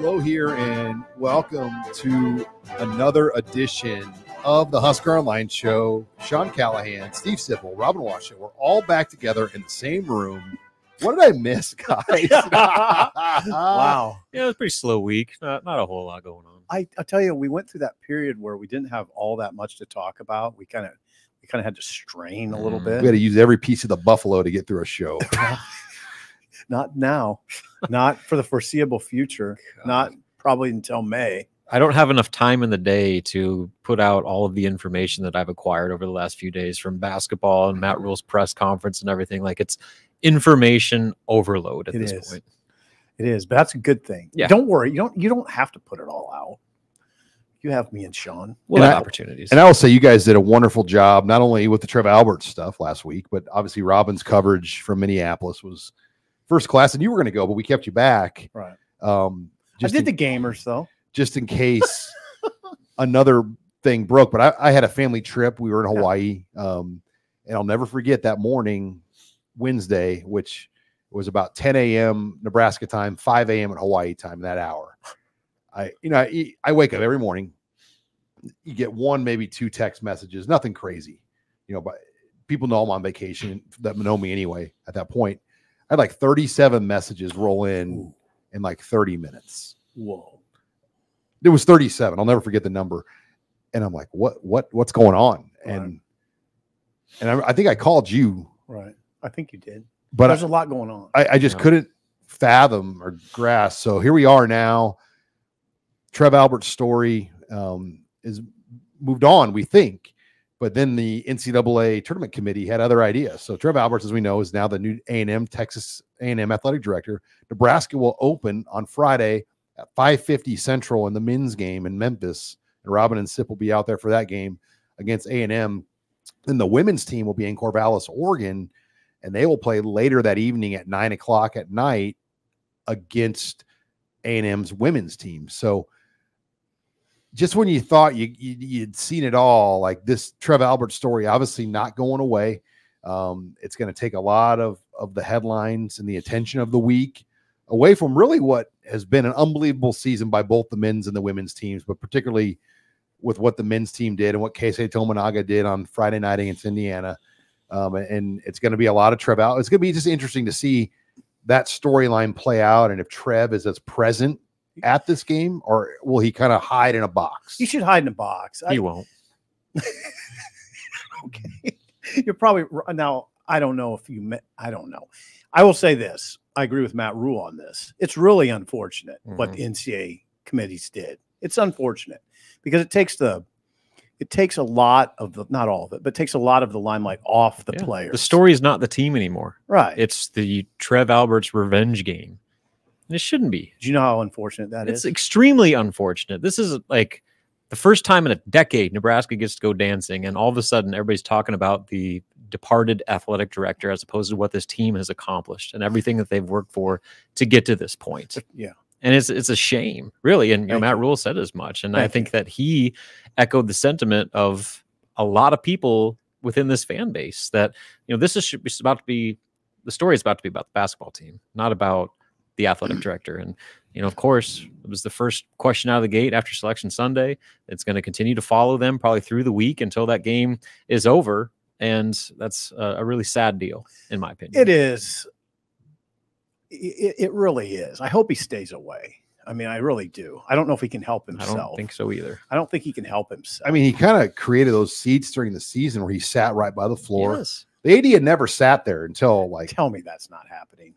Hello here, and welcome to another edition of the Husker Online Show. Sean Callahan, Steve Sipple, Robin Washut. We're all back together in the same room. What did I miss, guys? wow. Yeah, it was a pretty slow week. Not, not a whole lot going on. I, I tell you, we went through that period where we didn't have all that much to talk about. We kind of we kind of had to strain a little Mm. We had to use every piece of the buffalo to get through a show. Not now, not for the foreseeable future, not probably until May. I don't have enough time in the day to put out all of the information that I've acquired over the last few days from basketball and Matt Rhule's press conference and everything. Like it's information overload at It this is. point. It is, but that's a good thing. Yeah. Don't worry. You don't you don't have to put it all out. You have me and Sean. We'll And have I- opportunities. And I will say, you guys did a wonderful job, not only with the Trev Alberts stuff last week, but obviously Robin's coverage from Minneapolis was first class. And you were going to go, but we kept you back. Right. Um, just I did in, the gamers though. just in case another thing broke. But I, I had a family trip. We were in Yeah. Hawaii, um, and I'll never forget that morning, Wednesday, which was about 10 a.m. Nebraska time, 5 a.m. at Hawaii time. That hour, I you know I, I wake up every morning. You get one, maybe two text messages, nothing crazy, you know. But people know I'm on vacation that know me anyway. At that point, I had like 37 messages roll in Ooh. in like 30 minutes Whoa. it was 37 i'll never forget the number and i'm like what what what's going on Right. and and I, I think i called you Right. I think you did. but There's I, a lot going on. I, I just Yeah. couldn't fathom or grasp so here we are now trev albert's story um, is moved on we think but then the ncaa tournament committee had other ideas so trev alberts as we know is now the new a&m texas a&m athletic director nebraska will open on friday at 5:50 Central in the men's game in Memphis, and Robin and Sip will be out there for that game against A and M. Then the women's team will be in Corvallis, Oregon, and they will play later that evening at nine o'clock at night against A and M's women's team. So, just when you thought you, you you'd seen it all, like this Trev Albert story, obviously not going away. Um, it's going to take a lot of of the headlines and the attention of the week away from really what has been an unbelievable season by both the men's and the women's teams, but particularly with what the men's team did and what Keisei Tominaga did on Friday night against Indiana. Um, and it's going to be a lot of Trev out. It's going to be just interesting to see that storyline play out and if Trev is as present at this game or will he kind of hide in a box? He should hide in a box. I, he won't. okay. You're probably now. I don't know if you met. I don't know. I will say this. I agree with Matt Rhule on this. It's really unfortunate what mm-hmm. the NCAA committees did. It's unfortunate because it takes the it takes a lot of the not all of it, but takes a lot of the limelight off the Yeah. players. The story is not the team anymore. right? It's the Trev Alberts revenge game. And it shouldn't be. Do you know how unfortunate that it's is? extremely unfortunate. This is like the first time in a decade Nebraska gets to go dancing, and all of a sudden everybody's talking about the departed athletic director as opposed to what this team has accomplished and everything that they've worked for to get to this point. Yeah. And it's it's a shame, really. And you know, Matt you. Rhule said as much. And I Thank think that he echoed the sentiment of a lot of people within this fan base that, you know, this is should about to be the story is about to be about the basketball team, not about the athletic director. And you know, of course, it was the first question out of the gate after Selection Sunday. It's going to continue to follow them probably through the week until that game is over, and that's a, a really sad deal, in my opinion. It is. It, it really is. I hope he stays away. I mean, I really do. I don't know if he can help I himself. don't think so either. I don't think he can help himself. I mean, he kind of created those seats during the season where he sat right by the floor. Yes. The AD had never sat there until like tell me that's not happening on,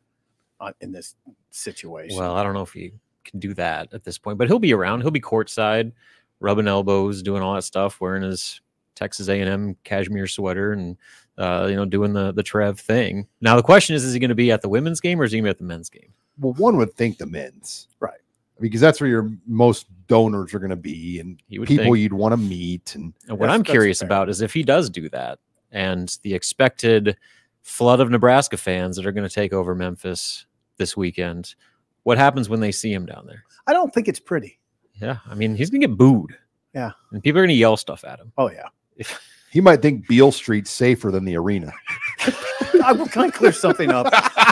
in this situation. Well, I don't know if he can do that at this point, but he'll be around. He'll be courtside, rubbing elbows, doing all that stuff, wearing his Texas A&M cashmere sweater, and uh, you know, doing the the Trev thing. Now the question is: Is he going to be at the women's game or is he going to be at the men's game? well, one would think the men's, Right. Because that's where your most donors are going to be and You people think. you'd want to meet. And And what I'm curious fair. about is if he does do that, and the expected flood of Nebraska fans that are going to take over Memphis this weekend, what happens when they see him down there? I don't think it's pretty. Yeah, I mean, he's going to get booed. Yeah. and people are going to yell stuff at him. Oh yeah. he might think Beale Street's safer than the arena. I, can I clear something up?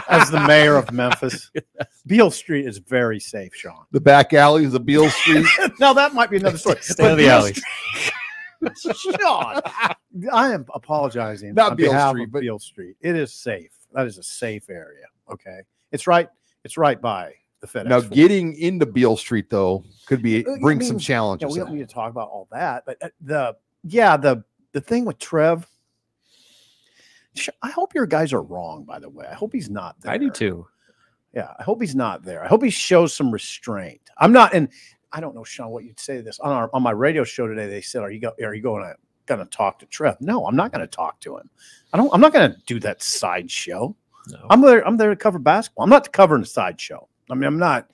as the mayor of Memphis. Beale Street is very safe, Sean. The back alleys of Beale Street. now that might be another story. Stay out of the Beale alley. Street- Sean, I am apologizing Not on Beale behalf Street, of but- Beale Street. It is safe. That is a safe area. Okay, it's right. It's right by the FedEx. now, Forum. getting into Beale Street though could be Uh, I bring some mean, challenges. Yeah, we don't need to talk about all that, but uh, the yeah the the thing with Trev. I hope your guys are wrong. By the way, I hope he's not there. I do too. Yeah, I hope he's not there. I hope he shows some restraint. I'm not, and I don't know, Sean, what you'd say to this on our on my radio show today. They said, "Are you go, are you going to going to talk to Trev?" No, I'm not going to talk to him. I don't. I'm not going to do that sideshow. No. I'm there. I'm there to cover basketball. I'm not covering a sideshow. I mean, I'm not.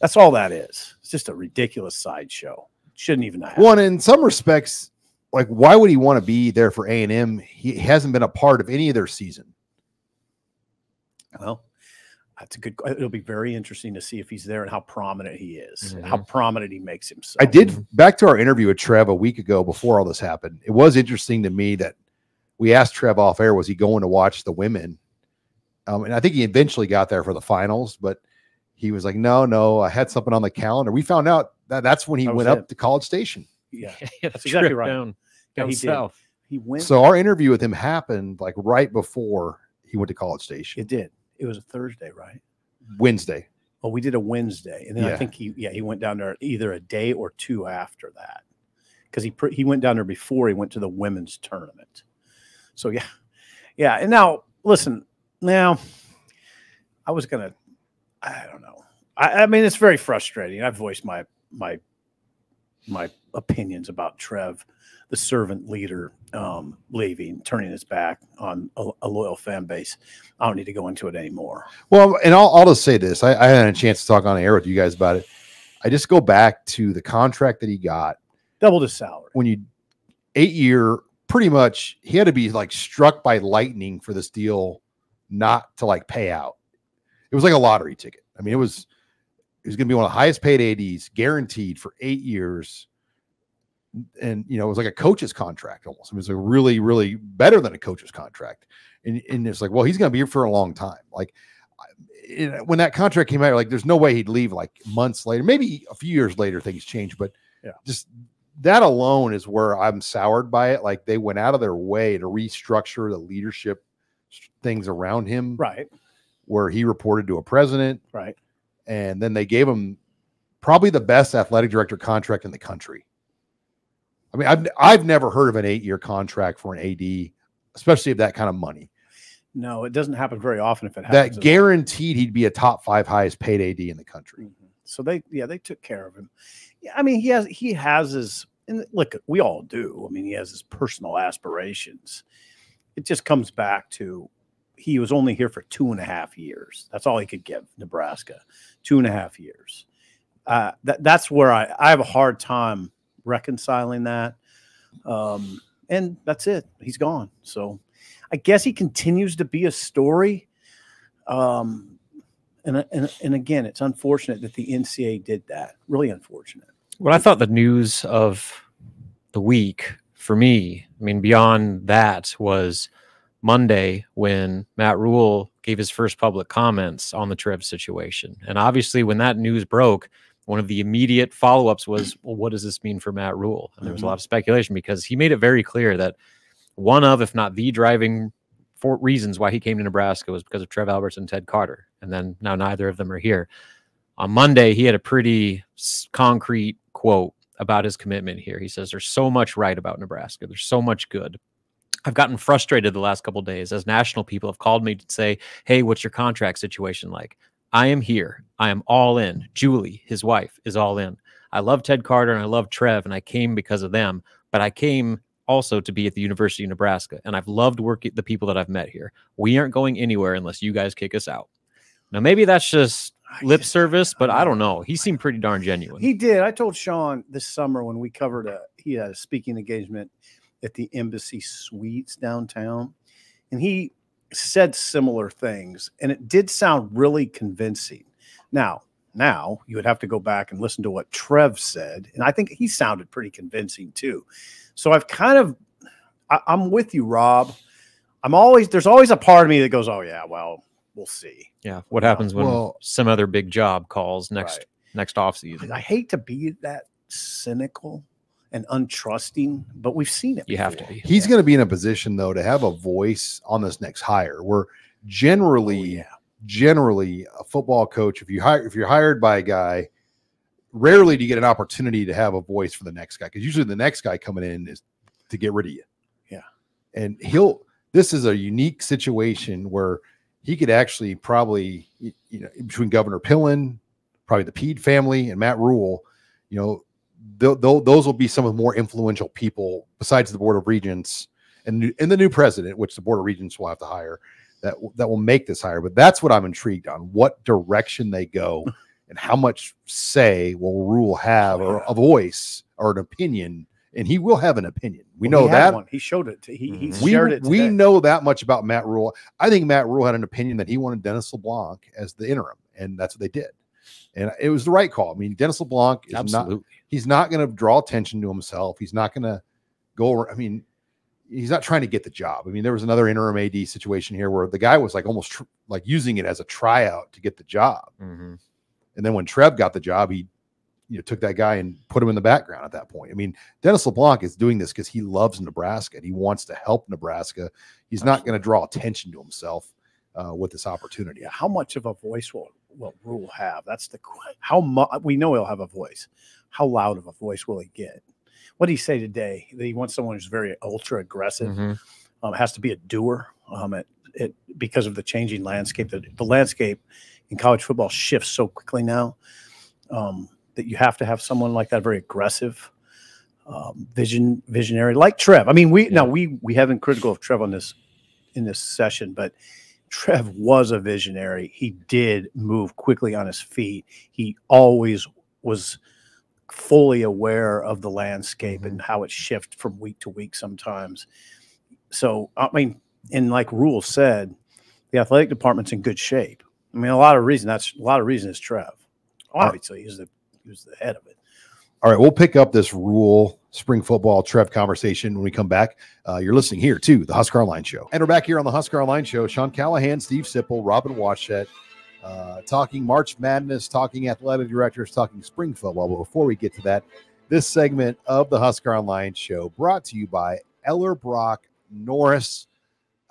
That's all that is. It's just a ridiculous sideshow. Shouldn't even happen. One, in some respects, like why would he want to be there for A and M? He hasn't been a part of any of their season. Well, that's a good. It'll be very interesting to see if he's there and how prominent he is, how mm-hmm. prominent he makes himself. I did back to our interview with Trev a week ago before all this happened. It was interesting to me that we asked Trev off air, was he going to watch the women? Um, and I think he eventually got there for the finals, but he was like, no, no, I had something on the calendar. We found out that that's when he That was went up to College Station. Yeah, Yeah, That's exactly right. Down, Yeah, down he did. he went. So our interview with him happened like right before he went to College Station, it did. It was a Thursday, right? Wednesday. Well, we did a Wednesday, and then I think he yeah he went down there either a day or two after that because he pr- he went down there before he went to the women's tournament. So yeah, yeah. And now listen, now I was gonna, I don't know. I, I mean, it's very frustrating. I've voiced my my my opinions about Trev, the servant leader, um, leaving, turning his back on a, a loyal fan base. I don't need to go into it anymore. Well, and I'll, I'll just say this. I, I had a chance to talk on air with you guys about it. I just go back to the contract that he got Doubled his salary. when you eight year, pretty much he had to be like struck by lightning for this deal not to like pay out. It was like a lottery ticket. I mean, it was it was going to be one of the highest paid ads guaranteed for eight years. And you know, it was like a coach's contract almost. It was a really, really better than a coach's contract. And, and it's like, well, he's going to be here for a long time. Like it- when that contract came out, like there's no way he'd leave like months later. Maybe a few years later, things change, but Yeah. just that alone is where I'm soured by it. Like they went out of their way to restructure the leadership things around him, Right. where he reported to a president, Right. and then they gave him probably the best athletic director contract in the country. I mean, I've I've never heard of an eight year contract for an AD, especially of that kind of money. No, it doesn't happen very often if it happens. That guaranteed he'd be a top five highest paid AD in the country. Mhm. So they, yeah, they took care of him. Yeah, I mean, he has, he has his, and look, we all do. I mean, he has his personal aspirations. It just comes back to he was only here for two and a half years. That's all he could give Nebraska, two and a half years. Uh, that that's where I, I have a hard time reconciling that. Um, and that's it. He's gone. So I guess he continues to be a story. Um, and, and and again, it's unfortunate that the NCAA did that. Really unfortunate. What I thought the news of the week for me, I mean, beyond that was Monday when Matt Rhule gave his first public comments on the Trev situation. And obviously, when that news broke, one of the immediate follow ups was, well, what does this mean for Matt Rhule? And there was a Mhm. lot of speculation because he made it very clear that one of, if not the driving for reasons why he came to Nebraska was because of Trev Alberts and Ted Carter. And then now neither of them are here. On Monday, he had a pretty concrete quote about his commitment here. He says, There's so much right about Nebraska, there's so much good. I've gotten frustrated the last couple days as national people have called me to say, Hey, what's your contract situation like? I am here. I am all in. Julie, his wife, is all in. I love Ted Carter and I love Trev, and I came because of them, but I came also to be at the University of Nebraska, and I've loved working the people that I've met here. We aren't going anywhere unless you guys kick us out. Now, maybe that's just lip service, but I don't know. He seemed pretty darn genuine. He did. I told Sean this summer when we covered a he had a speaking engagement at the Embassy Suites downtown, and he said similar things, and it did sound really convincing. Now, now you would have to go back and listen to what Trev said, and I think he sounded pretty convincing too. So I've kind of, I, I'm with you, Rob. I'm always there's always a part of me that goes, oh yeah, well, we'll see. Yeah. What happens when Well- some other big job calls next Right. next off season? I hate to be that cynical and untrusting, but we've seen it. You have to be. He's going to be in a position though to have a voice on this next hire. Where Oh, generally, yeah. generally, a football coach, if you hire, if you're hired by a guy, rarely do you get an opportunity to have a voice for the next guy because usually the next guy coming in is to get rid of you. Yeah. and he'll. This is a unique situation where he could actually probably, you know, between Governor Pillen, probably the Pede family, and Matt Rhule, you know, th- th- those will be some of the more influential people besides the Board of Regents and, and the new president, which the Board of Regents will have to hire, that that will make this hire. But that's what I'm intrigued on: what direction they go, and how much say will Rhule have, oh, or a voice, or an opinion. And he will have an opinion. We Well, know he that. one. He showed it. To, he, he Mhm. We, shared it. we know that much about Matt Rhule. I think Matt Rhule had an opinion that he wanted Dennis LeBlanc as the interim, and that's what they did. And it was the right call. I mean, Dennis LeBlanc is not. He's not going to draw attention to himself. He's not going to go. ar- I mean, he's not trying to get the job. I mean, there was another interim AD situation here where the guy was like almost tr- like using it as a tryout to get the job. Mhm. And then when Trev got the job, he you know took that guy and put him in the background at that point. I mean, Dennis LeBlanc is doing this because he loves Nebraska and he wants to help Nebraska. He's not going to draw attention to himself uh, with this opportunity. Yeah, how much of a voice will will Rhule have? That's the que- how much we know he'll have a voice. How loud of a voice will he get? What did he say today? That he wants someone who's very ultra aggressive. Mhm. Um, has to be a doer. Um, it, it because of the changing landscape. The, the landscape in college football shifts so quickly now um, that you have to have someone like that, very aggressive, um, vision visionary, like Trev. I mean, we now we we haven't critical of Trev on this in this session, but Trev was a visionary. He did move quickly on his feet. He always was fully aware of the landscape and how it shifts from week to week sometimes. So, I mean, and like Rhule said, the athletic department's in good shape. I mean, a lot of reason that's a lot of reason is Trev. Obviously, he's the was the head of it. All right, we'll pick up this Rhule spring football Trev conversation when we come back. Uh, you're listening here to the Husker Online Show, and we're back here on the Husker Online Show. Sean Callahan, Steve Sipple, Robin Washut, uh, talking March Madness, talking athletic directors, talking spring football. But before we get to that, this segment of the Husker Online Show brought to you by Ellerbrock Norris.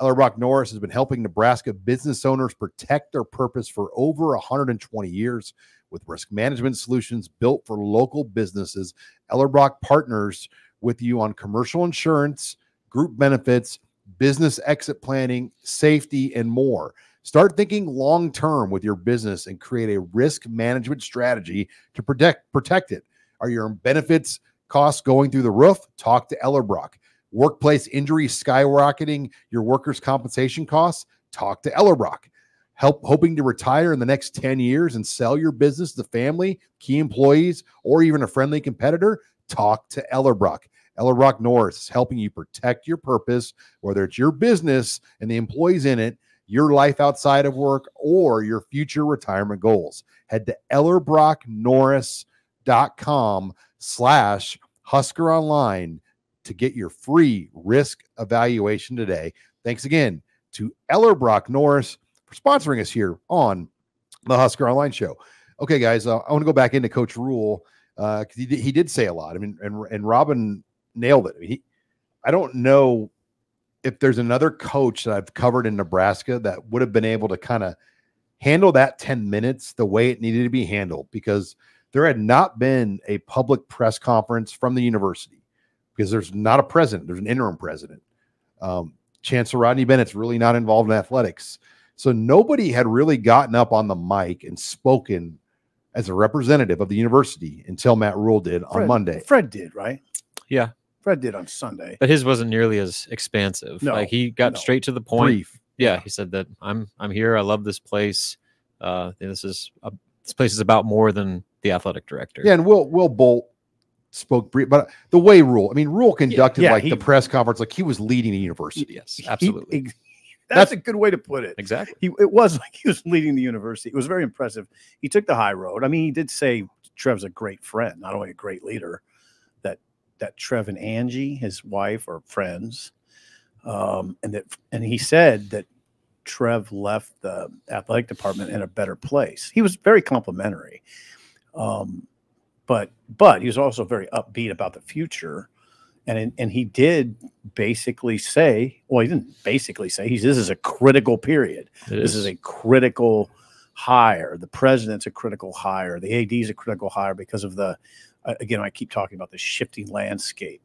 Ellerbrock Norris has been helping Nebraska business owners protect their purpose for over 120 years with risk management solutions built for local businesses. Ellerbrock partners with you on commercial insurance, group benefits, business exit planning, safety, and more. Start thinking long term with your business and create a risk management strategy to protect protect it. Are your benefits costs going through the roof? Talk to Ellerbrock. Workplace injury skyrocketing your workers' compensation costs? Talk to Ellerbrock help hoping to retire in the next 10 years and sell your business to family, key employees, or even a friendly competitor, talk to Ellerbrock. Ellerbrock Norris is helping you protect your purpose, whether it's your business and the employees in it, your life outside of work, or your future retirement goals. Head to ellerbrocknorris.com slash Husker Online to get your free risk evaluation today. Thanks again to Ellerbrock Norris sponsoring us here on the Husker Online Show. Okay, guys, uh, I want to go back into Coach Rhule because he, did- he did say a lot. I mean, and and Robin nailed it. I mean, he, I don't know if there's another coach that I've covered in Nebraska that would have been able to kind of handle that 10 minutes the way it needed to be handled because there had not been a public press conference from the university because there's not a president, there's an interim president. Um, Chancellor Rodney Bennett's really not involved in athletics. So nobody had really gotten up on the mic and spoken as a representative of the university until Matt Rhule did on Fred- Monday. Fred did, right? Yeah. Fred did on Sunday. But his wasn't nearly as expansive. No, like he got no. straight to the point. Brief. Yeah, he said that I'm I'm here. I love this place. Uh, this is a, this place is about more than the athletic director. Yeah, and Will Will Bolt spoke brief, but the way Rhule, I mean, Rhule conducted yeah, like he- the press conference like he was leading the university. Yes, absolutely. ex- that's, a good way to put it. exactly. He, it was like he was leading the university. It was very impressive. He took the high road. I mean, he did say Trev's a great friend, not only a great leader. That that Trev and Angie, his wife, are friends, um, and that and he said that Trev left the athletic department in a better place. He was very complimentary, um, but but he was also very upbeat about the future, and and he did basically say, well, he didn't basically say he's this is a critical period. It This is a critical hire. The president's a critical hire. The AD is a critical hire because of the, uh, again, I keep talking about the shifting landscape.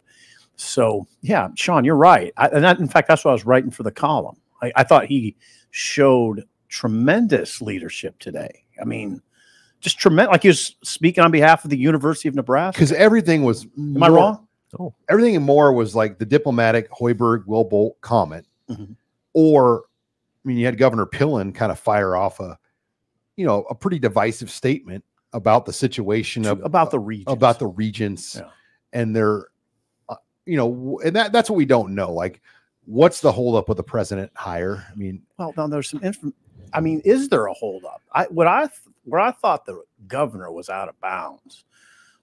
So, yeah, Sean, you're right. I, and that, in fact, that's what I was writing for the column. I, I thought he showed tremendous leadership today. I mean, just tremendous. Like he was speaking on behalf of the University of Nebraska. because everything was. Am I wrong? Oh, Everything and more was like the diplomatic Hoiberg Will Bolt comment, Mhm. or I mean, you had Governor Pillen kind of fire off a, you know, a pretty divisive statement about the situation of about the region. about the regents Yeah. and their, uh, you know, and that that's what we don't know. Like, what's the holdup with the president hire? I mean, Well, now there's some. Inf- I mean, is there a holdup? I what I th- where I thought the governor was out of bounds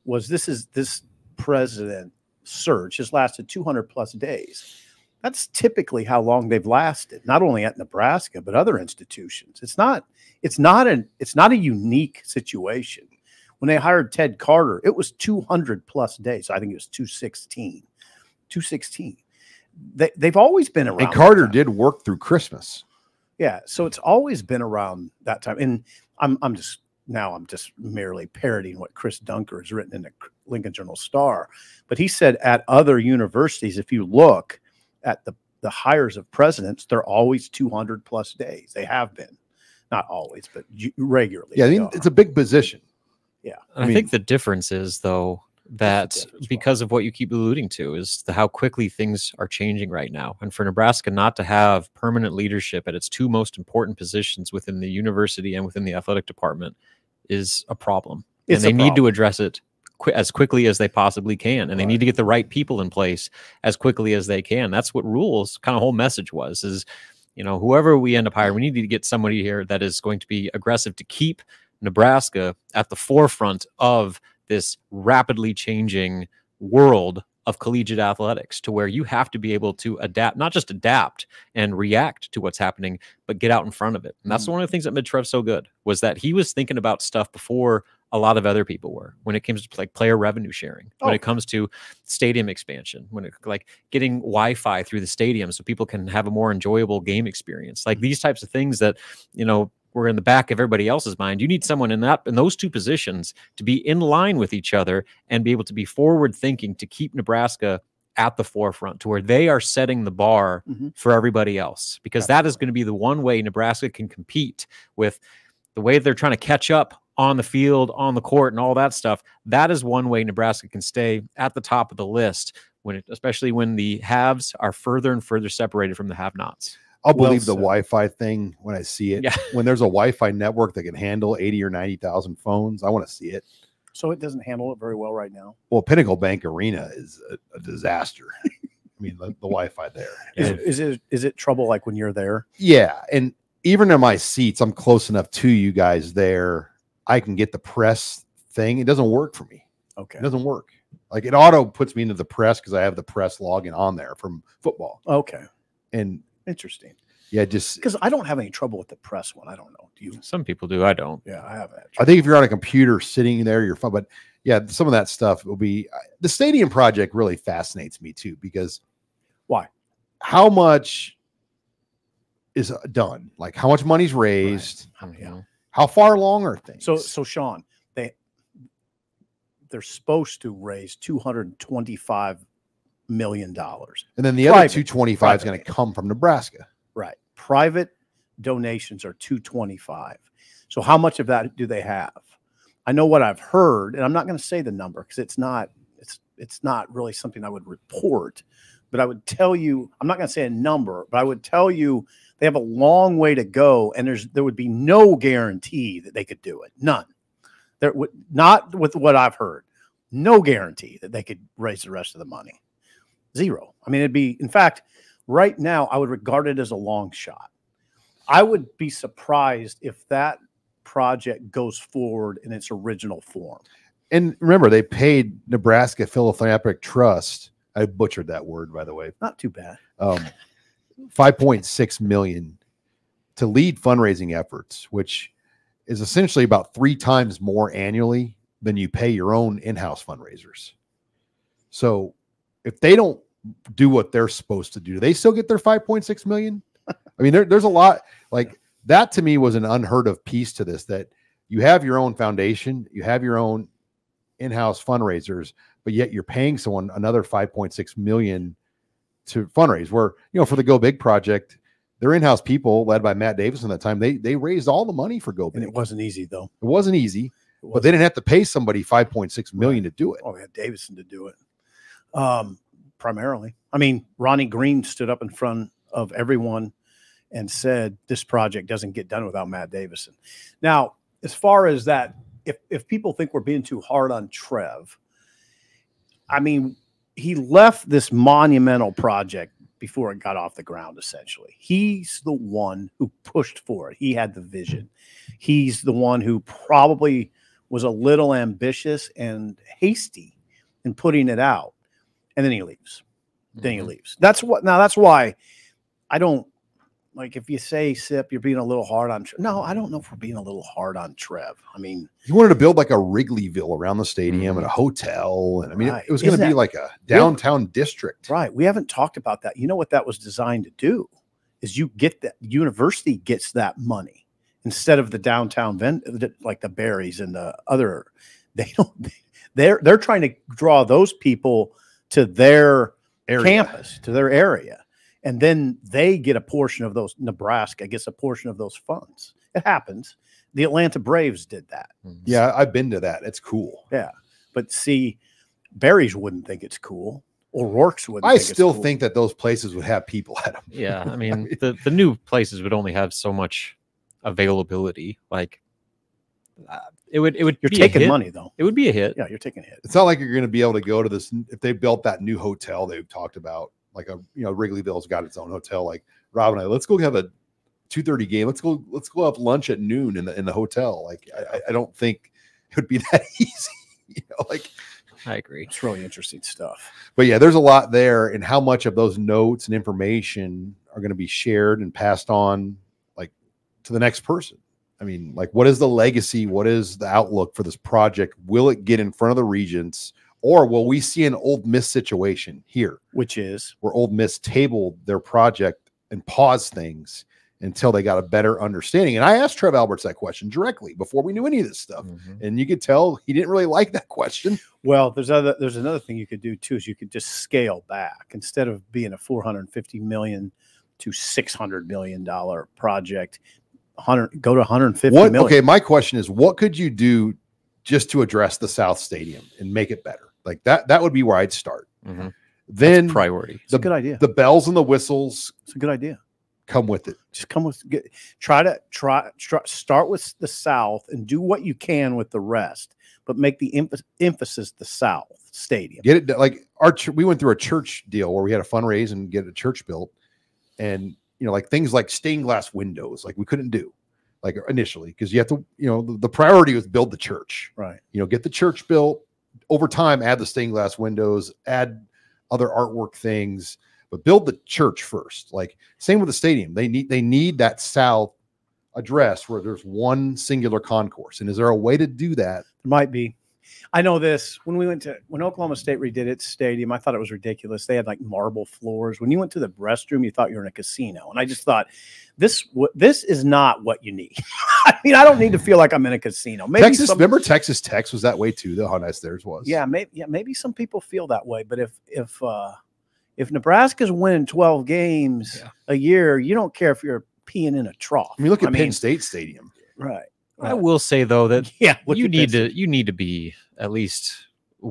was this is this president search has lasted 200 plus days. That's typically how long they've lasted, not only at Nebraska but other institutions. It's not. It's not an. It's not a unique situation. When they hired Ted Carter, it was 200 plus days. I think it was 216. 216. They, they've always been around. and Carter did work through Christmas. Yeah, so it's always been around that time, and I'm I'm just now I'm just merely parroting what Chris Dunker has written in the Lincoln Journal Star, but he said at other universities, if you look at the the hires of presidents, they're always 200 plus days. They have been, not always, but regularly. Yeah, I mean, it's a big position. Yeah, I I, mean- think the difference is though that difference, Bob. because of what you keep alluding to is the how quickly things are changing right now and for nebraska not to have permanent leadership at its two most important positions within the university and within the athletic department is a problem. It's and they need to address it qui- as quickly as they possibly can and they need to get the right people in place as quickly as they can. That's what Rhule's kind of whole message was is you know whoever we end up hiring we need to get somebody here that is going to be aggressive to keep nebraska at the forefront of this rapidly changing world of collegiate athletics to where you have to be able to adapt not just adapt and react to what's happening but get out in front of it and that's Mm. one of the things that made trev so good was that he was thinking about stuff before a lot of other people were when it comes to like player revenue sharing when Oh. it comes to stadium expansion when it like getting wi-fi through the stadium so people can have a more enjoyable game experience like these types of things that you know were in the back of everybody else's mind you need someone in that in those two positions to be in line with each other and be able to be forward thinking to keep nebraska at the forefront to where they are setting the bar Mhm. for everybody else because that is going to be the one way nebraska can compete with the way they're trying to catch up on the field, on the court, and all that stuff. That is one way Nebraska can stay at the top of the list when, it, especially when the haves are further and further separated from the have-nots. I'll Well believe the. Wi-Fi thing when I see it. Yeah. When there's a Wi-Fi network that can handle eighty or ninety thousand phones, I want to see it. so it doesn't handle it very well right now. Well, Pinnacle Bank Arena is a, a disaster. I mean, the, the Wi-Fi there. Is, And- it, is it is it trouble like when you're there? yeah, and even in my seats, I'm close enough to you guys there. I can get the press thing. It doesn't work for me. Okay. It doesn't work. Like it auto puts me into the press because I have the press login on there from football. Okay. And Interesting. yeah, just Because I don't have any trouble with the press one. I don't know. Do you? Some people do. I don't. Yeah, I haven't. I think if you're on a computer sitting there, you're fine. But yeah, some of that stuff will be the stadium project really fascinates me too because Why? how much is uh, done? Like how much money's raised? Yeah. How far along are things? So so Sean, they they're supposed to raise two hundred twenty-five million dollars. and then the other private- 225 is going to come from Nebraska. Right. Private donations are 225. So how much of that do they have? I know what I've heard, and I'm not going to say the number because it's not it's it's not really something I would report, but I would tell you, I'm not going to say a number, but I would tell you they have a long way to go, and there's there would be no guarantee that they could do it. None. There would not with what I've heard. No guarantee that they could raise the rest of the money. Zero. I mean, it'd be, in fact, right now, I would regard it as a long shot. I would be surprised if that project goes forward in its original form. And remember, they paid Nebraska Philanthropic Trust. I butchered that word, by the way. Not too bad. Um, 5.6 million to lead fundraising efforts, which is essentially about three times more annually than you pay your own in-house fundraisers. So if they don't do what they're supposed to do, do they still get their 5.6 million? I mean, there, there's a lot like that to me was an unheard of piece to this that you have your own foundation, you have your own in-house fundraisers, but yet you're paying someone another 5.6 million to fundraise. Where you know for the Go Big project, their in-house people led by Matt Davis at that time, they they raised all the money for Go Big. And it wasn't easy though. It wasn't easy, It but they didn't have to pay somebody 5.6 million to do it. Oh, we had Davison to do it. Um, primarily. I mean, Ronnie Green stood up in front of everyone and said this project doesn't get done without Matt Davison. Now, as far as that, if if people think we're being too hard on Trev, I mean, he left this monumental project before it got off the ground, essentially. He's the one who pushed for it. He had the vision. He's the one who probably was a little ambitious and hasty in putting it out. And then he leaves. Then he Mhm. leaves. That's what now that's why I don't like if you say Sip, you're being a little hard on Trev. No, I don't know if we're being a little hard on Trev. I mean, He wanted to build like a Wrigleyville around the stadium and a mm-hmm. hotel, and I mean, it- Right. it was going to be that- like a downtown district. right. We haven't talked about that. You know what that was designed to do is you get that university gets that money instead of the downtown vent like the Barry's and the other they don't they're they're trying to draw those people to their Area. campus to their area and then they get a portion of those nebraska gets a portion of those funds it happens the atlanta braves did that Mhm. Yeah, I've been to that. It's cool. Yeah but see Barry's wouldn't think it's cool o'rourke's wouldn't I think still cool. think that those places would have people at them. Yeah, I mean the the new places would only have so much availability. Like uh, it would it would you're be a taking hit. money though It would be a hit. yeah you're taking a hit It's not like you're going to be able to go to this if they built that new hotel they've talked about, like a you know Wrigleyville's got its own hotel. Like Rob and I, let's go have a two thirty game. Let's go let's go have lunch at noon in the in the hotel. Like I, I- I don't think it would be that easy. You know, like I agree. it's really interesting stuff but yeah, there's a lot there, and how much of those notes and information are going to be shared and passed on, like to the next person. I mean, like, what is the legacy? What is the outlook for this project? Will it get in front of the regents, or will we see an Ole Miss situation here, which is where Ole Miss tabled their project and paused things until they got a better understanding? And I asked Trev Alberts that question directly before we knew any of this stuff, Mhm. and you could tell he didn't really like that question. Well, there's other there's another thing you could do too is you could just scale back instead of being a 450 million to 600 million dollar project. 100 go to 150 What? million. Okay, my question is, what could you do just to address the South Stadium and make it better? Like that. That would be where I'd start. Mhm. Then Priority. It's a good idea. the bells and the whistles It's a good idea. come with it. Just come with get, try to try, try start with the South and do what you can with the rest, but make the emph- emphasis the South Stadium. Get it done. like our. ch- We went through a church deal where we had to fundraise and get a church built, and you know, like things like stained glass windows, like we couldn't do, like initially, because you have to. You know, the, the priority was build the church. Right. you know, get the church built over time, add the stained glass windows, add other artwork things, but build the church first. Like same with the stadium. They need they need that south address where there's one singular concourse. And is there a way to do that? There might be. I know this. When we went to when Oklahoma State redid its stadium, I thought it was ridiculous. They had like marble floors. When you went to the restroom, you thought you were in a casino, and I just thought this w- this is not what you need. I mean, I don't need to feel like I'm in a casino. Maybe Texas, some, remember Texas Tech was that way too, though, how nice theirs was. yeah, maybe yeah, maybe some people feel that way. But if if uh if Nebraska's winning 12 games Yeah. a year, you don't care if you're peeing in a trough. I mean, look at I Penn mean, State Stadium. right. I will say though that Yeah, you need this. to you need to be at least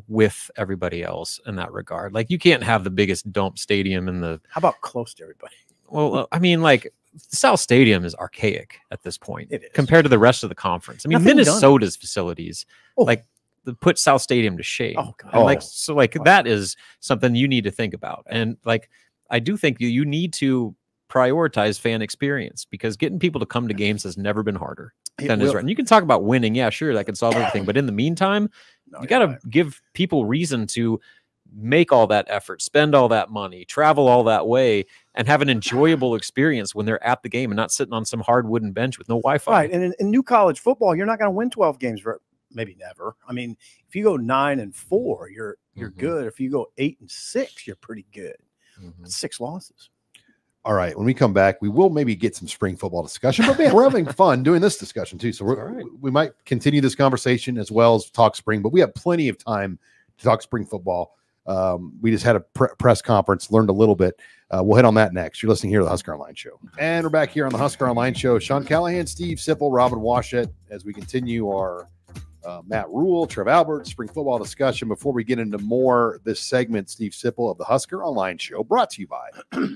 with everybody else in that regard. Like you can't have the biggest dump stadium in the How about close to everybody? well. I mean, like South Stadium is archaic at this point It is. compared to the rest of the conference. I mean, Nothing done. Minnesota's facilities Oh. like put South Stadium to shame. Oh, God. And like Oh. so, like Oh. that is something you need to think about. And like I do think you you need to prioritize fan experience because getting people to come to games has never been harder than is right. And you can talk about winning, yeah, sure, that can solve everything. But in the meantime, No, you got to right. give people reason to make all that effort, spend all that money, travel all that way, and have an enjoyable experience when they're at the game and not sitting on some hard wooden bench with no Wi-Fi. Right. And in, in new college football, you're not going to win 12 games, ver- maybe never. I mean, if you go nine and four, you're you're Mhm. good. If you go eight and six, you're pretty good. Mhm. That's six losses. All right. When we come back, we will maybe get some spring football discussion, but man, we're having fun doing this discussion too. So we're, All right. we might continue this conversation as well as talk spring, but we have plenty of time to talk spring football. Um, we just had a pre- press conference, learned a little bit. Uh, we'll hit on that next. You're listening here to the Husker Online Show. And we're back here on the Husker Online Show. Sean Callahan, Steve Sipple, Robin Washut, as we continue our uh, Matt Rhule, Trev Albert, spring football discussion. Before we get into more, this segment, Steve Sipple of the Husker Online Show, brought to you by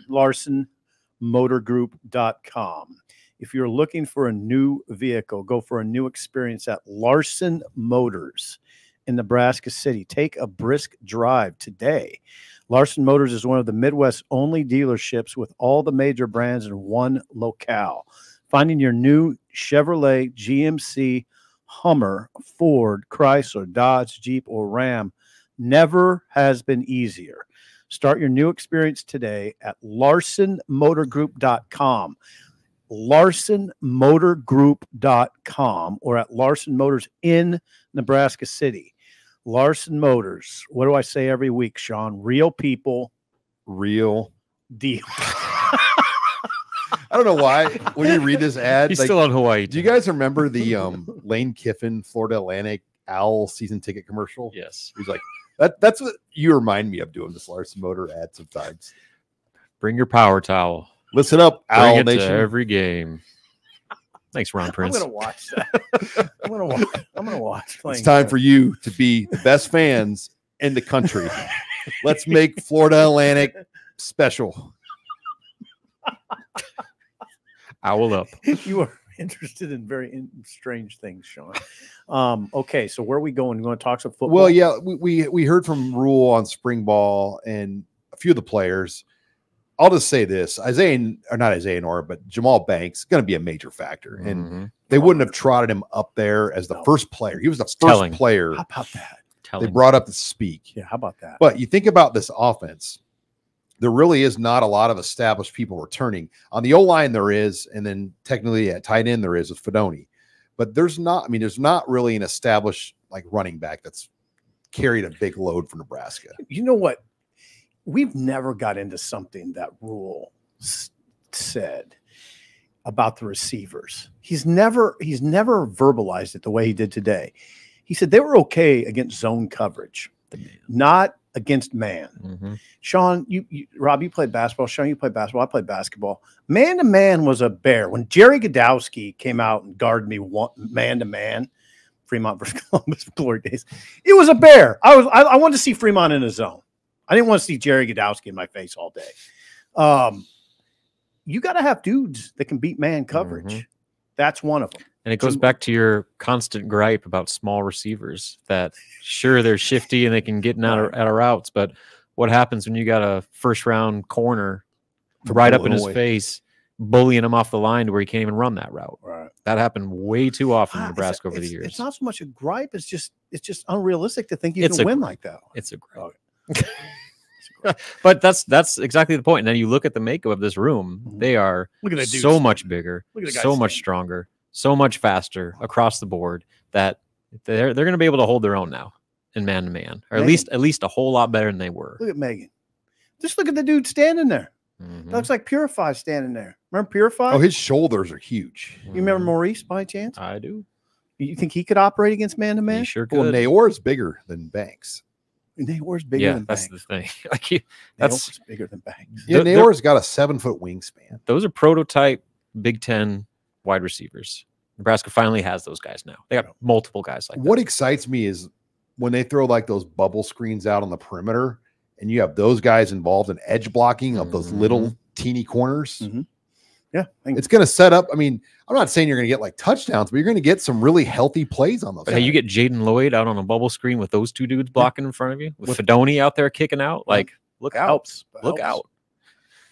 LarsonMotorGroup.com. If you're looking for a new vehicle, go for a new experience at Larson Motors in Nebraska City. Take a brisk drive today. Larson Motors is one of the Midwest's only dealerships with all the major brands in one locale. Finding your new Chevrolet, GMC, Hummer, Ford, Chrysler, Dodge, Jeep, or Ram never has been easier. Start your new experience today at larsonmotorgroup.com. larsonmotorgroup.com or at Larson Motors in Nebraska City. Larson Motors. What do I say every week, Sean? Real people, Real. deal. I don't know why. When you read this ad, He's like, still on Hawaii. do you guys remember the um, Lane Kiffin Florida Atlantic Owl season ticket commercial? Yes. He's like, that, that's what you remind me of doing this Larson Motor ad sometimes. Bring your power towel. Listen up, Bring Owl it to Nation. every game. Thanks, Ron Prince. I'm gonna watch that. I'm gonna watch. I'm gonna watch. it's Playing time for you to be the best fans in the country. Let's make Florida Atlantic special. Owl up. you are interested in very in- strange things, Sean. Um, okay, so where are we going? You want to talk some football? Well, yeah, we, we we heard from Rhule on spring ball and a few of the players. I'll just say this: Isaiah, or not Isaiah Neyor, but Jamal Banks going to be a major factor, and Mhm. they wouldn't have trotted him up there as the No. first player. He was the first telling. player How about that? they brought up to speak. Yeah, how about that? But you think about this offense, there really is not a lot of established people returning. On the O line, there is, and then technically at tight end, there is with Fidone. But there's not, I mean, there's not really an established like running back that's carried a big load for Nebraska. you know what? We've never got into something that Rule said about the receivers. He's never he's never verbalized it the way he did today. He said they were okay against zone coverage, not against man. Mhm. Sean, you, you Rob, you played basketball. Sean, you played basketball. I played basketball. Man to man was a bear. When Jerry Godowski came out and guarded me one man to man, Fremont versus Columbus glory days, it was a bear. I was I, I wanted to see Fremont in a zone. I didn't want to see Jerry Godowski in my face all day. Um, you got to have dudes that can beat man coverage. Mhm. That's one of them. And it goes back to your constant gripe about small receivers that sure they're shifty and they can get in out of, out of routes, but what happens when you got a first round corner right up in his face, bullying him off the line to where he can't even run that route? Right. That happened way too often in Ah, Nebraska over the years. It's not so much a gripe. It's just it's just unrealistic to think you It's can a win like that. It's a gripe. Okay. It's a gripe. But that's that's exactly the point. And then you look at the makeup of this room; Mhm. they are Look at that dude so much bigger, Look at the guy so much stronger, so much faster across the board that they're they're going to be able to hold their own now in man to man, or at least at least a whole lot better than they were. Look at Megan. Just look at the dude standing there. Mhm. Looks like Purify standing there. Remember Purify? Oh, his shoulders are huge. you remember Mhm. Maurice by chance? I do. You think he could operate against man to man? sure could. Well, could. Neyor's bigger than Banks. Neyor's bigger yeah, than that's Banks. the thing. like you, that's Neyor's bigger than Banks. Yeah, They're- they're- Neyor's got a seven foot wingspan. those are prototype Big Ten wide receivers. Nebraska finally has those guys now. They got multiple guys like what that. excites me is when they throw like those bubble screens out on the perimeter and you have those guys involved in edge blocking of those little teeny corners. Mhm. Yeah, I It's going to set up. I mean, I'm not saying you're going to get like touchdowns, but you're going to get some really healthy plays on those. But hey, you get Jaylen Lloyd out on a bubble screen with those two dudes blocking in front of you, with Fidone out there kicking out. Like, look out, helps. look helps, out.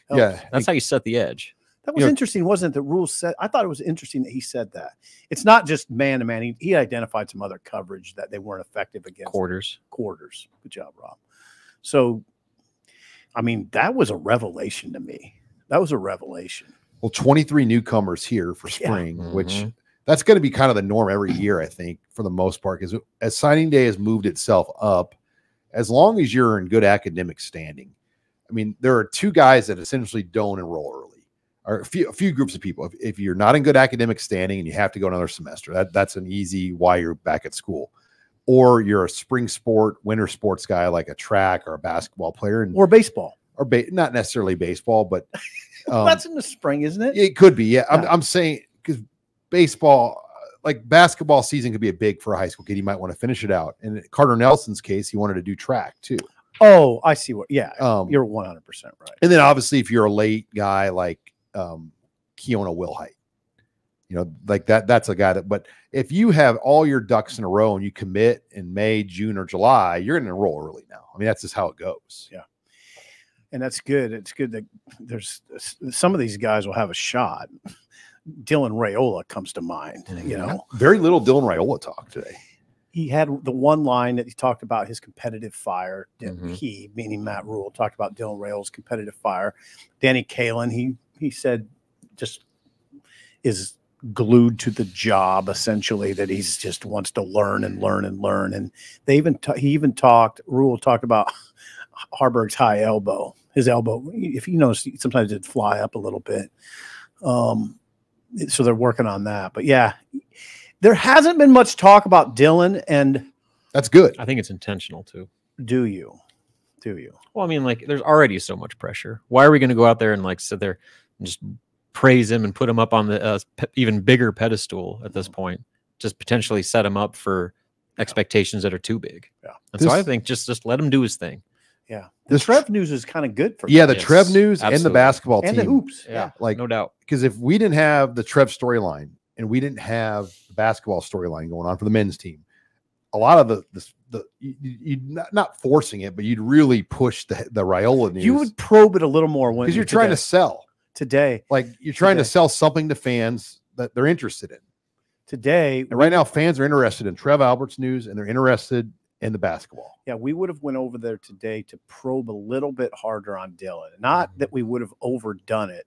helps. yeah. That's how you set the edge. That was You know- interesting, wasn't it? The rules said. I thought it was interesting that he said that. It's not just man to man. He, he identified some other coverage that they weren't effective against Quarters. quarters. Good job, Rob. So, I mean, that was a revelation to me. That was a revelation. Well, 23 newcomers here for Yeah. spring, which mm-hmm. that's going to be kind of the norm every year, I think, for the most part, because as signing day has moved itself up, as long as you're in good academic standing. I mean, there are two guys that essentially don't enroll early, or a few, a few groups of people. If, if you're not in good academic standing and you have to go another semester, that, that's an easy why you're back at school. Or you're a spring sport, winter sports guy like a track or a basketball player, and Or baseball. Or ba- not necessarily baseball, but um, That's in the spring, isn't it? it could be, yeah. I'm, I'm saying because baseball, uh, like basketball season, could be a big for a high school kid. He might want to finish it out. And in Carter Nelson's case, he wanted to do track too. Oh, I see what. Yeah, Um, you're 100 percent right. and then obviously, if you're a late guy like um, Keona Wilhite, you know, like that, that's a guy that. But if you have all your ducks in a row and you commit in May, June, or July, you're going to enroll early now. I mean, that's just how it goes. Yeah. And that's good. It's good that there's some of these guys will have a shot. Dylan Raiola comes to mind. You know, Very little Dylan Raiola talk today. he had the one line that he talked about his competitive fire. Mhm. He, meaning Matt Rhule, talked about Dylan Raiola's competitive fire. Danny Kaelin, he he said, just is glued to the job essentially that he's just wants to learn and learn and learn and they even ta- he even talked Rhule talked about Haarberg's high elbow his elbow if you notice sometimes it'd fly up a little bit um so they're working on that but yeah there hasn't been much talk about dylan and That's good. I think it's intentional too. do you do you Well, I mean, like, there's already so much pressure. Why are we going to go out there and like sit there and just praise him and put him up on the uh, pe- even bigger pedestal at this point? Just potentially set him up for expectations that are too big. Yeah. And so I think just just let him do his thing. Yeah the This trev news is kind of good for Yeah, the Yes, Trev news and the absolutely. basketball and team. the hoops Yeah, like no doubt. because if we didn't have the Trev storyline and we didn't have the basketball storyline going on for the men's team, a lot of the the, the you, you not, not forcing it, but you'd really push the the Raiola news you would probe it a little more when because you're trying to sell. today Like you're trying to sell something to fans that they're interested in. today And right now, fans are interested in Trev Alberts' news and they're interested in the basketball. yeah we would have went over there today to probe a little bit harder on dylan not Mm-hmm. that we would have overdone it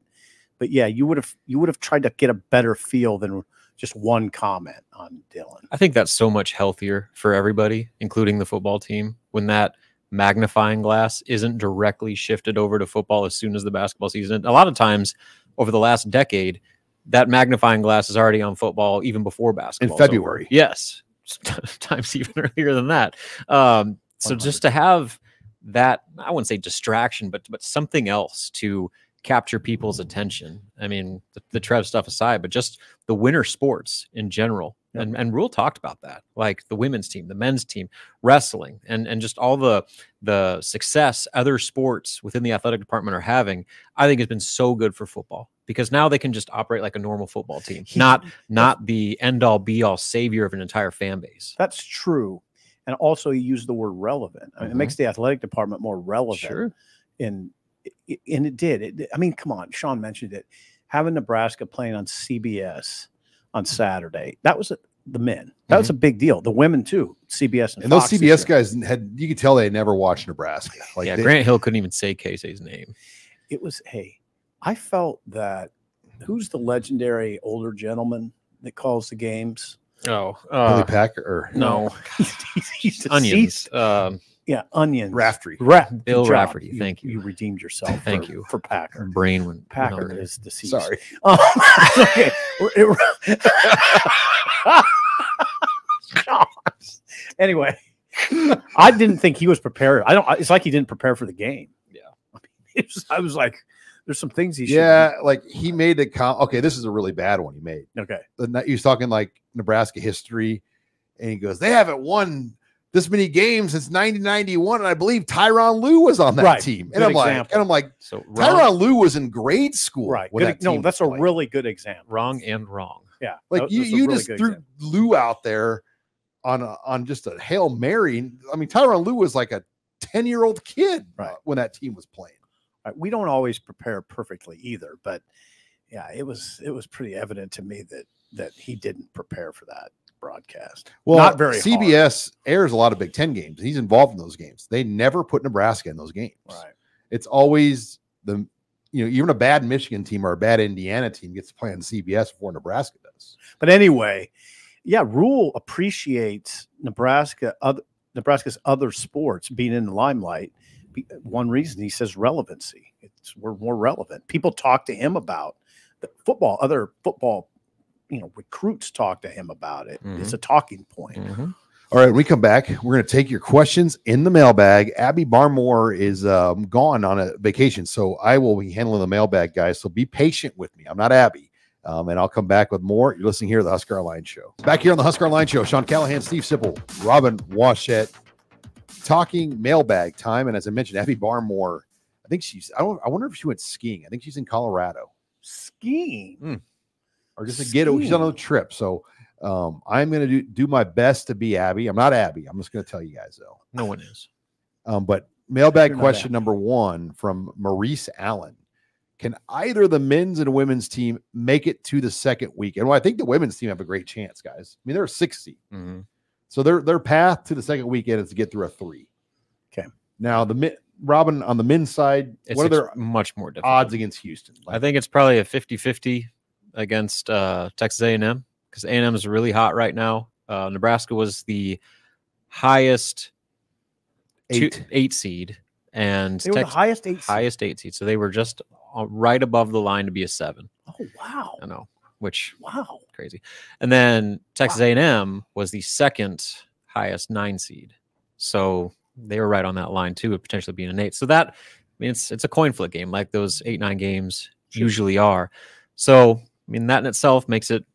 but yeah you would have you would have tried to get a better feel than just one comment on dylan I think that's so much healthier for everybody, including the football team, when that magnifying glass isn't directly shifted over to football as soon as the basketball season. A lot of times over the last decade, that magnifying glass is already on football even before basketball. In February. Yes. Times even earlier than that. Um, so just to have that, I wouldn't say distraction, but but something else to capture people's attention. I mean, the, the Trev stuff aside, but just the winter sports in general. Yep. And and Rhule talked about that, like the women's team, the men's team, wrestling, and and just all the the success other sports within the athletic department are having. I think has been so good for football because now they can just operate like a normal football team, He- not not the end all be all savior of an entire fan base. that's true and also you use the word relevant I mean, it Mhm. makes the athletic department more relevant Sure. and it- and it did. It, I mean, come on, Sean mentioned it. Having Nebraska playing on CBS on Saturday, that was a, the men. That was a big deal. The women too, CBS and, And those CBS guys had you could tell they had never watched Nebraska. Like yeah, they- Grant Hill couldn't even say Keisei's name. It was. Hey, I felt that. Who's the legendary older gentleman that calls the games? Oh, uh, Billy Packer no, he's, he's, he's onions. deceased. Um, Yeah, onions. Raftery. Ra- Bill good job. Rafferty, thank you. You redeemed yourself. Thank for- you. for Packer. brain went Packer went under. is deceased. Sorry. Um, okay. Anyway, I didn't think he was prepared. I don't. It's like he didn't prepare for the game. Yeah. I, mean, it was, I was like, "There's some things he should." Yeah, like he made a com- okay. This is a really bad one he made. Okay. The He was talking like Nebraska history, and he goes, "They haven't won this many games since 1991, and I believe Tyronn Lue was on that Right. team." Good And I'm like, example. and I'm like, So wrong, Tyronn Lue was in grade school, Right. Good, that no, that's a playing. really good example. wrong and wrong. Yeah. like that- you. You really just threw example. Lue out there on a, on just a hail mary. I mean, Tyronn Lue was like a 10 year old kid uh, Right. when that team was playing. We don't always prepare perfectly either, but yeah, it was it was pretty evident to me that that he didn't prepare for that. broadcast. Well, Not very hard. CBS airs a lot of Big Ten games. He's involved in those games. They never put Nebraska in those games. Right. It's always the you know even a bad Michigan team or a bad Indiana team gets to play on CBS before Nebraska does. But anyway, yeah, Rhule appreciates Nebraska other Nebraska's other sports being in the limelight. Be- One reason he says relevancy. It's we're more relevant. People talk to him about the football. Other football, you know, recruits talk to him about it. It's a talking point. Mhm. All right, when we come back, we're going to take your questions in the mailbag. Abby Barmore is um, gone on a vacation, so I will be handling the mailbag, guys. So be patient with me. I'm not Abby, um, and I'll come back with more. You're listening here to the Husker Line Show. Back here on the Husker Line Show, Sean Callahan, Steve Sipple, Robin Washut, talking mailbag time. And as I mentioned, Abby Barmore, I think she's. I don't. I wonder if she went skiing. I think she's in Colorado Skiing. or just a getaway. She's on a trip, so. Um, I'm going to do, do my best to be Abby. I'm not Abby. I'm just going to tell you guys though. No one is. Um, but mailbag question Abby. number one from Maurice Allen. Can either the men's and women's team make it to the second weekend? Well, I think the women's team have a great chance, guys. I mean, they're a six seed. Mhm. So their their path to the second weekend is to get through a three. Okay. Now the mi- Robin on the men's side, It's what are their ex- much more difficult. odds against Houston? I think it's probably a 50-50 against uh, Texas A&M because A&M is really hot right now. Uh, Nebraska was the highest two- eight. eight seed and They were the highest eight. seed. highest eight seed. So they were just uh, right above the line to be a seven. Oh wow! I know, which Wow. crazy. And then Texas A&M was the second highest nine seed. So they were right on that line too, of potentially being an eight. So that I mean it's it's a coin flip game like those eight, nine games Sure. usually are. So I mean that in itself makes it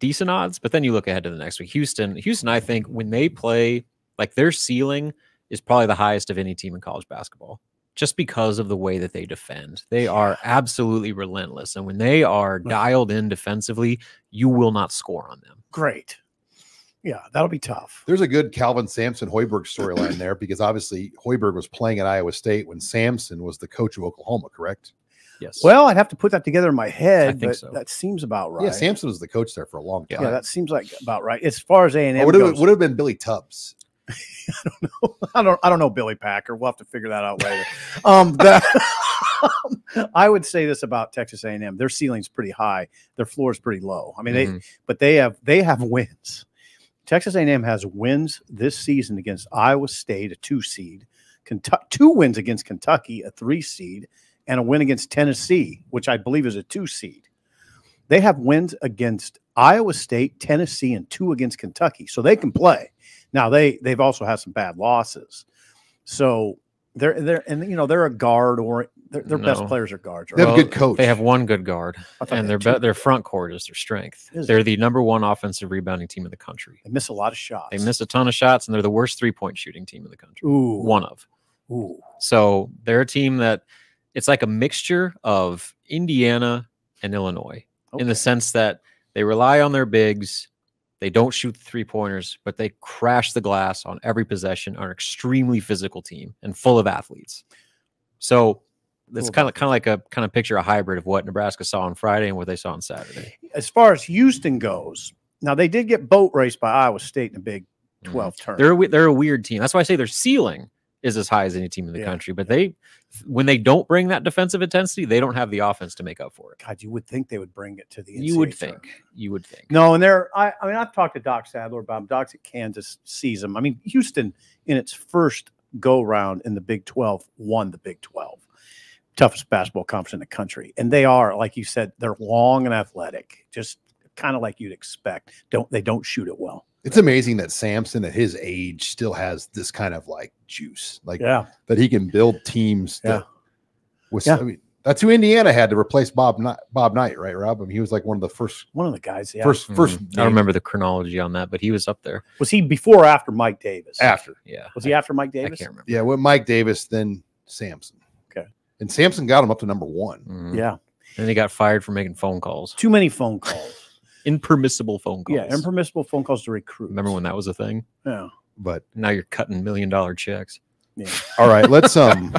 decent odds, but then you look ahead to the next week. Houston, Houston, I think when they play, like their ceiling is probably the highest of any team in college basketball. Just because of the way that they defend. They are absolutely relentless. And when they are dialed in defensively, you will not score on them. Great. Yeah, that'll be tough. There's a good Kelvin Sampson Hoiberg storyline there because obviously Hoiberg was playing at Iowa State when Sampson was the coach of Oklahoma, correct? Yes. Well, I'd have to put that together in my head, think but so. that seems about right. Yeah, Sampson was the coach there for a long time. Yeah, that seems like about right. As far as A and M, goes, would have been Billy Tubbs. I don't know. I don't I don't know Billy Packer. We'll have to figure that out later. um, that, I would say this about Texas A and M: their ceiling's pretty high, their floor is pretty low. I mean, they Mhm. but they have they have wins. Texas A and M has wins this season against Iowa State, a two seed, Kentucky, two wins against Kentucky, a three seed, and a win against Tennessee, which I believe is a two seed. They have wins against Iowa State, Tennessee, and two against Kentucky, so they can play. Now they they've also had some bad losses, so they're they're and you know they're a guard or their, their best players are guards. They have Right? a good coach. They have one good guard, and their be- their front court is their strength. Is They're it? the number one offensive rebounding team in the country. They miss a lot of shots. They miss a ton of shots, and they're the worst three point shooting team in the country. Ooh, One of. Ooh, So they're a team that it's like a mixture of Indiana and Illinois in the sense that they rely on their bigs. They don't shoot three pointers, but they crash the glass on every possession. Are an extremely physical team and full of athletes. So it's kind of kind of like a kind of picture a hybrid of what Nebraska saw on Friday and what they saw on Saturday. as far as Houston goes, now they did get boat raced by Iowa State in a Big Mhm. 12 tournament. They're a, they're a weird team. That's why I say their ceiling is as high as any team in the Yeah, country. But they, when they don't bring that defensive intensity, they don't have the offense to make up for it. God, you would think they would bring it to the. You would NCAA think. tournament. You would think. No, and they're. I, I mean, I've talked to Doc Sadler about him. Doc's at Kansas, sees them. I mean, Houston in its first go round in the Big 12 won the Big 12, toughest basketball conference in the country, and they are, like you said, they're long and athletic, just kind of like you'd expect. Don't they? Don't shoot it well. It's amazing that Sampson at his age still has this kind of like juice, like Yeah, that he can build teams. Yeah. That was, Yeah. I mean, that's who Indiana had to replace Bob Knight, Bob Knight, right, Rob? I mean, he was like one of the first, one of the guys. Yeah, first, first. Mhm. I don't remember the chronology on that, but he was up there. was he before or after Mike Davis? after. Yeah. Was he after Mike Davis? I can't remember. Yeah, with Mike Davis, then Sampson. Okay. and Sampson got him up to number one. Mhm. Yeah, And he got fired for making phone calls, too many phone calls. impermissible phone calls. Yeah, impermissible phone calls to recruit. Remember when that was a thing? Yeah. But Now you're cutting million dollar checks. Yeah. all right, let's um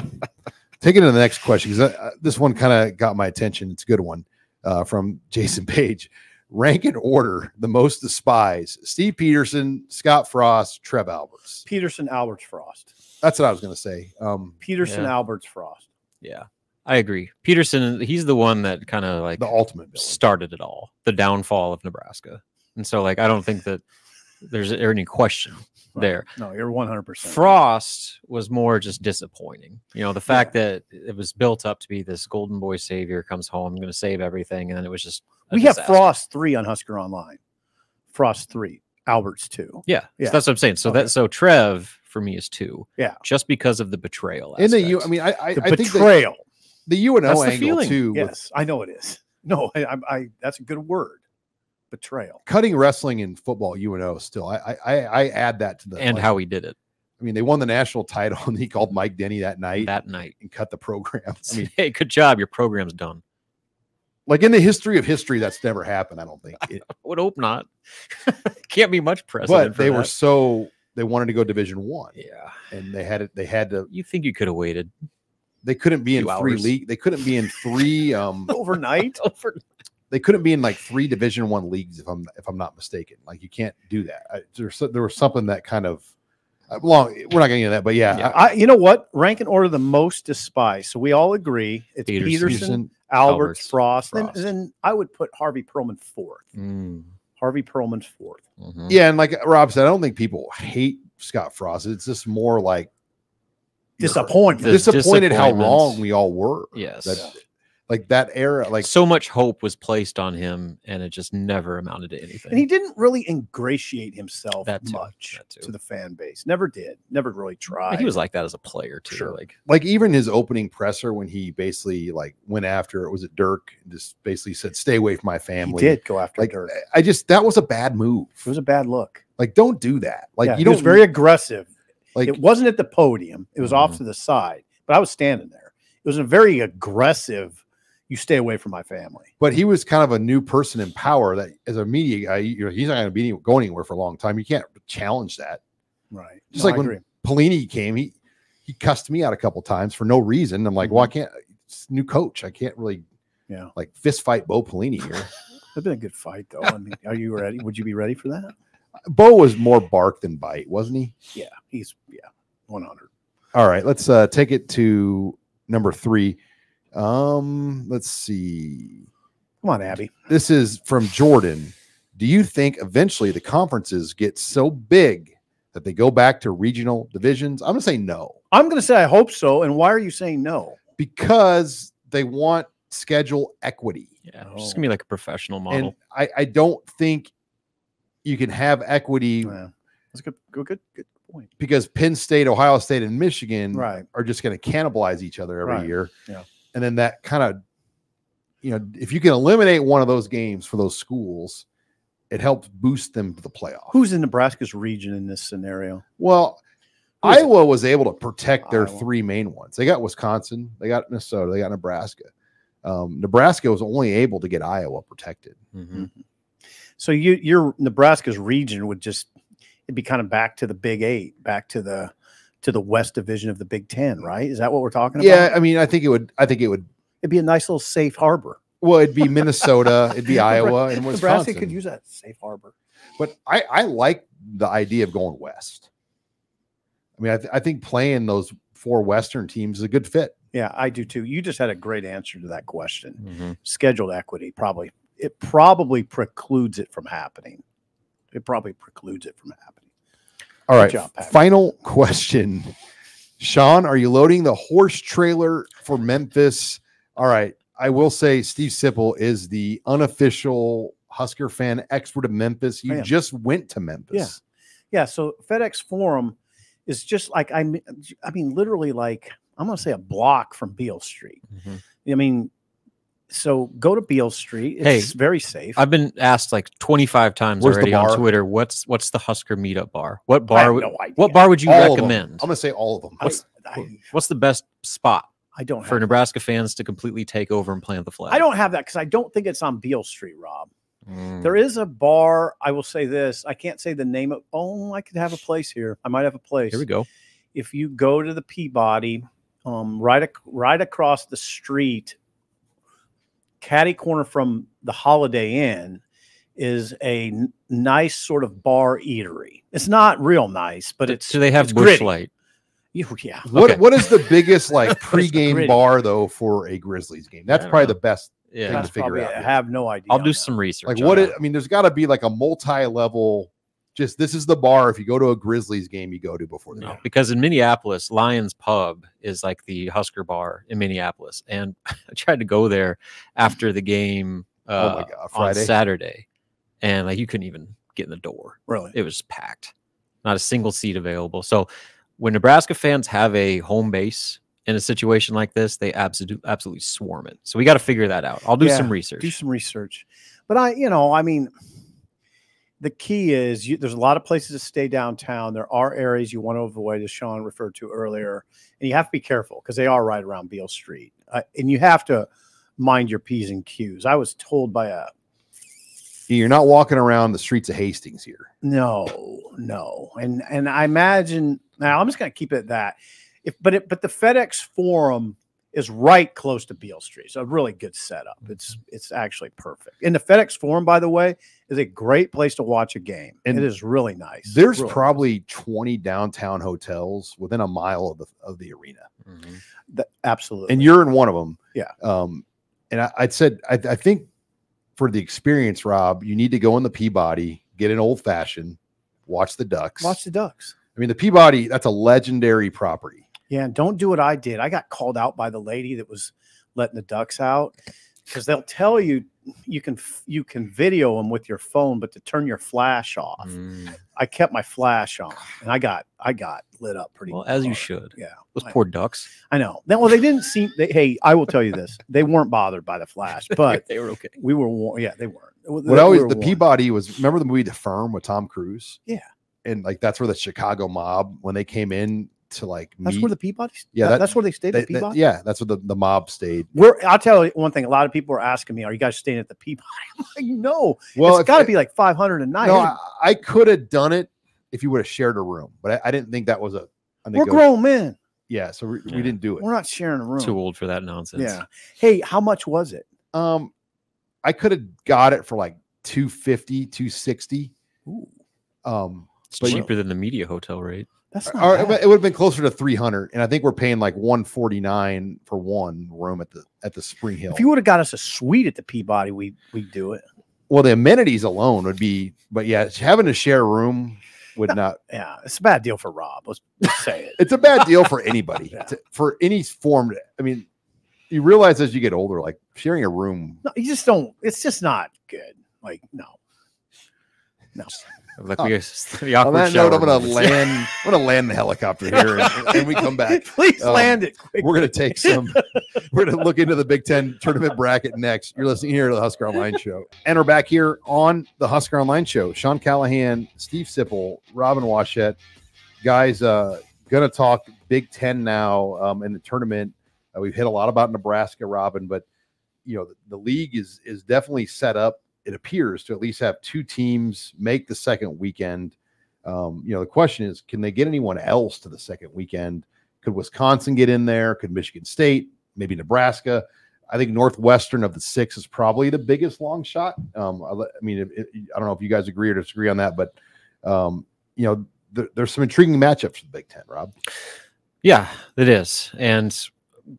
take it to the next question because uh, this one kind of got my attention. It's a good one uh, from Jason Page. rank and order the most despised: Steve Peterson, Scott Frost, Trev Alberts. Peterson, Alberts, Frost. That's what I was going to say. Um, Peterson, Yeah. Alberts, Frost. Yeah, I agree. Peterson, he's the one that kind of like the ultimate villain. started it all, the downfall of Nebraska. And so, like, I don't think that there's any question Right. there. No, you're 100%. Frost was more just disappointing. You know, the fact that it was built up to be this golden boy savior comes home, I'm going to save everything, and then it was just a We have. Frost 3 on Husker Online. Frost 3, Alberts 2. Yeah, Yeah. So that's what I'm saying. So Okay. that so Trev for me is two. Yeah. just because of the betrayal. In the U, I aspects. mean, I I, The I think that betrayal. the UNO That's the angle feeling. too. with Yes, I know it is. No, I, I, I that's a good word. Betrayal. cutting wrestling and football UNO still. I I I I add that to the and like, how he did it I mean they won the national title and he called Mike Denney that night that night. and cut the programs. I I mean, hey, good job. Your program's done. like in the history of history, that's never happened. I don't think. It, I would hope not. Can't be much precedent. but for they were so they wanted to go Division One, Yeah. and they had it. They had to. You think you could have waited They couldn't be in three hours. league. They couldn't be in three. Um, Overnight. over? They couldn't be in like three Division One leagues if I'm if I'm not mistaken. Like you can't do that. I, there's there was something that kind of uh, long. We're not getting into that, but yeah, Yeah. I- I, you know what? Rank and order the most despised. So we all agree it's Peterson. Peterson, Peterson, Alberts, Alberts, Frost. Then, Frost. then I would put Harvey Perlman fourth. Mm, Harvey Perlman's fourth. mhm. yeah, and like Rob said, I don't think people hate Scott Frost. It's just more like you're Disappointment. The disappointed how disappointment. wrong we all were. Yes. That, like that era, like so much hope was placed on him, and it just never amounted to anything. And he didn't really ingratiate himself That too, much that to the fan base. Never did. Never really tried. he was like that as a player too. Sure. Like like even his opening presser when he basically like went after it was it Dirk just basically said, "Stay away from my he family." did go after Like Dirk. I just that was a bad move. It was a bad look. Like don't do that. Like Yeah, you know was very aggressive. like it wasn't at the podium. It was off Mhm. to the side, but I was standing there. It was a very aggressive. You stay away from my family. but he was kind of a new person in power that as a media guy, you know, he's not going to be any- go anywhere for a long time. You can't challenge that. Right. Just No, like I when agree. Pelini came, he he cussed me out a couple times for no reason. I'm like, well, I can't. It's new coach. I can't really, Yeah. like fist fight Bo Pelini here. It'd been a good fight, though. I mean, are you ready? Would you be ready for that? Bo was more bark than bite, wasn't he? Yeah, he's yeah, one hundred. All right, let's uh take it to number three. Um, let's see. Come on, Abby. This is from Jordan. Do you think eventually the conferences get so big that they go back to regional divisions? I'm gonna say no I'm going to say I hope so. And why are you saying no? because they want schedule equity. yeah, it's just gonna be like a professional model. And I, I don't think you can have equity Yeah, that's a good, good, good, good point. because Penn State, Ohio State, and Michigan Right. are just going to cannibalize each other every Right. year. Yeah. And then that kind of, you know, if you can eliminate one of those games for those schools, it helps boost them to the playoff. Who's in Nebraska's region in this scenario? well, Who is it? Iowa was able to protect their Iowa. three main ones. They got Wisconsin, they got Minnesota, they got Nebraska. Um, Nebraska was only able to get Iowa protected. Mhm. So you, your Nebraska's region would just it'd be kind of back to the Big Eight, back to the to the West Division of the Big Ten, right? Is that what we're talking about? Yeah, I mean, I think it would. I think it would. it'd be a nice little safe harbor. Well, it'd be Minnesota, it'd be Iowa, and Nebraska Wisconsin. could use that safe harbor. but I, I like the idea of going west. I mean, I, th- I think playing those four Western teams is a good fit. Yeah, I do too. You just had a great answer to that question. Mhm. Scheduled equity probably it probably precludes it from happening. It probably precludes it from happening. All Good right. job, final question. Sean, are you loading the horse trailer for Memphis? All right. I will say Steve Sipple is the unofficial Husker fan expert of Memphis. I You just went to Memphis. Yeah, Yeah. so FedEx Forum is just like I mean, I mean literally like I'm going to say a block from Beale Street. Mhm. I mean, so go to Beale Street. Hey, It's very safe. I've been asked like 25 times Where's already on Twitter. What's what's the Husker meetup bar? What I bar? have no what bar would you All recommend? I'm going to say all of them. What's- I, What's the best spot I don't for have, Nebraska fans to completely take over and plant the flag? I don't have that because I don't think it's on Beale Street, Rob. Mm. There is a bar. I will say this. I can't say the name of. Oh, I could have a place here. I might have a place. Here we go. If you go to the Peabody, um, right, ac- right across the street, caddy corner from the Holiday Inn, is a n- nice sort of bar eatery. It's not real nice, but it's do they have it's Busch Light? Oh, yeah. What Okay. what is the biggest like pregame gritty. bar though for a Grizzlies game? That's probably know. the best. Yeah, to That's figure probably out. I have no idea. I'll on do that. some research. Like what? It, I mean, there's got to be like a multi-level. Just this is the bar. If you go to a Grizzlies game, you go to before the No, game. because in Minneapolis, Lions Pub is like the Husker bar in Minneapolis, and I tried to go there after the game uh, oh my god, on Friday. Saturday, and like you couldn't even get in the door. Really? It was packed, not a single seat available. So when Nebraska fans have a home base in a situation like this, they absolutely absolutely swarm it. So we got to figure that out. I'll do Yeah, some research. do some research. But I, you know, I mean, the key is you, there's a lot of places to stay downtown. There are areas you want to avoid, as Sean referred to earlier, and you have to be careful because they are right around Beale Street, uh, and you have to mind your p's and q's. I was told by a You're not walking around the streets of Hastings here. no, no, and and I imagine now I'm just going to keep it at that. If but it but the FedEx Forum is right close to Beale Street, so a really good setup. It's it's actually perfect. And the FedEx Forum, by the way, is a great place to watch a game. And it is really nice. There's Really probably 20 downtown hotels within a mile of the of the arena, nice. That- absolutely. and you're in one of them. Yeah. Um, and I, I said I, I think for the experience, Rob, you need to go in the Peabody, get an old fashioned, watch the Ducks. watch the Ducks. I mean, the Peabody that's a legendary property. Yeah, and don't do what I did. I got called out by the lady that was letting the ducks out because they'll tell you you can you can video them with your phone, but to turn your flash off. Mm. I kept my flash on, and I got I got lit up pretty. Well, as you should. Yeah, Those I- poor ducks. I know. Then, well, they didn't seem. They, hey, I will tell you this: they weren't bothered by the flash, but they were okay. we were. War- yeah, they weren't. What always the Peabody was remember the movie The Firm with Tom Cruise? Yeah. And like that's where the Chicago mob when they came in to like That's meet, where the Peabody. Yeah, that- that- that's where they stayed. they- at they- Peabody. yeah, that's where the, the mob stayed. We're. I'll tell you one thing. A lot of people are asking me, "Are you guys staying at the Peabody?" I'm like, "No, Well, it's if- got to be like 500 a night." No, I, I could have done it if you would have shared a room, but I, I didn't think that was a. a We're nego- grown men. Yeah, so we, Yeah. we didn't do it. We're not sharing a room. Too old for that nonsense. Yeah. Hey, how much was it? Um, I could have got it for like 250, 260. Um, It's But you- cheaper than the media hotel rate. That's not or bad. it would have been closer to 300, and I think we're paying like 149 for one room at the at the Spring Hill. If you would have got us a suite at the Peabody, we we do it. well, the amenities alone would be, but yeah, having to share a room would not. Yeah, it's a bad deal for Rob. Let's, say it. It's a bad deal for anybody, Yeah. for any form. I mean, you realize as you get older, like sharing a room. No, you just don't. It's just not good. Like no, no. Like Oh. we, the On that note, I'm gonna land. I'm gonna land the helicopter here, and, and we come back. Please Um, land it quick. We're gonna take some. we're gonna look into the Big Ten tournament bracket next. You're listening here to the Husker Online Show, and we're back here on the Husker Online Show. Sean Callahan, Steve Sipple, Robin Washut, guys. Uh, gonna talk Big Ten now um, in the tournament. Uh, we've hit a lot about Nebraska, Robin, but you know the, the league is is definitely set up. It appears to at least have two teams make the second weekend. Um, you know, the question is, can they get anyone else to the second weekend? Could Wisconsin get in there? Could Michigan State? Maybe Nebraska? I think Northwestern of the six is probably the biggest long shot. Um, I, I mean, if, if- I don't know if you guys agree or disagree on that, but um, you know, there, there's some intriguing matchups for the Big Ten. Rob, Yeah, it is. And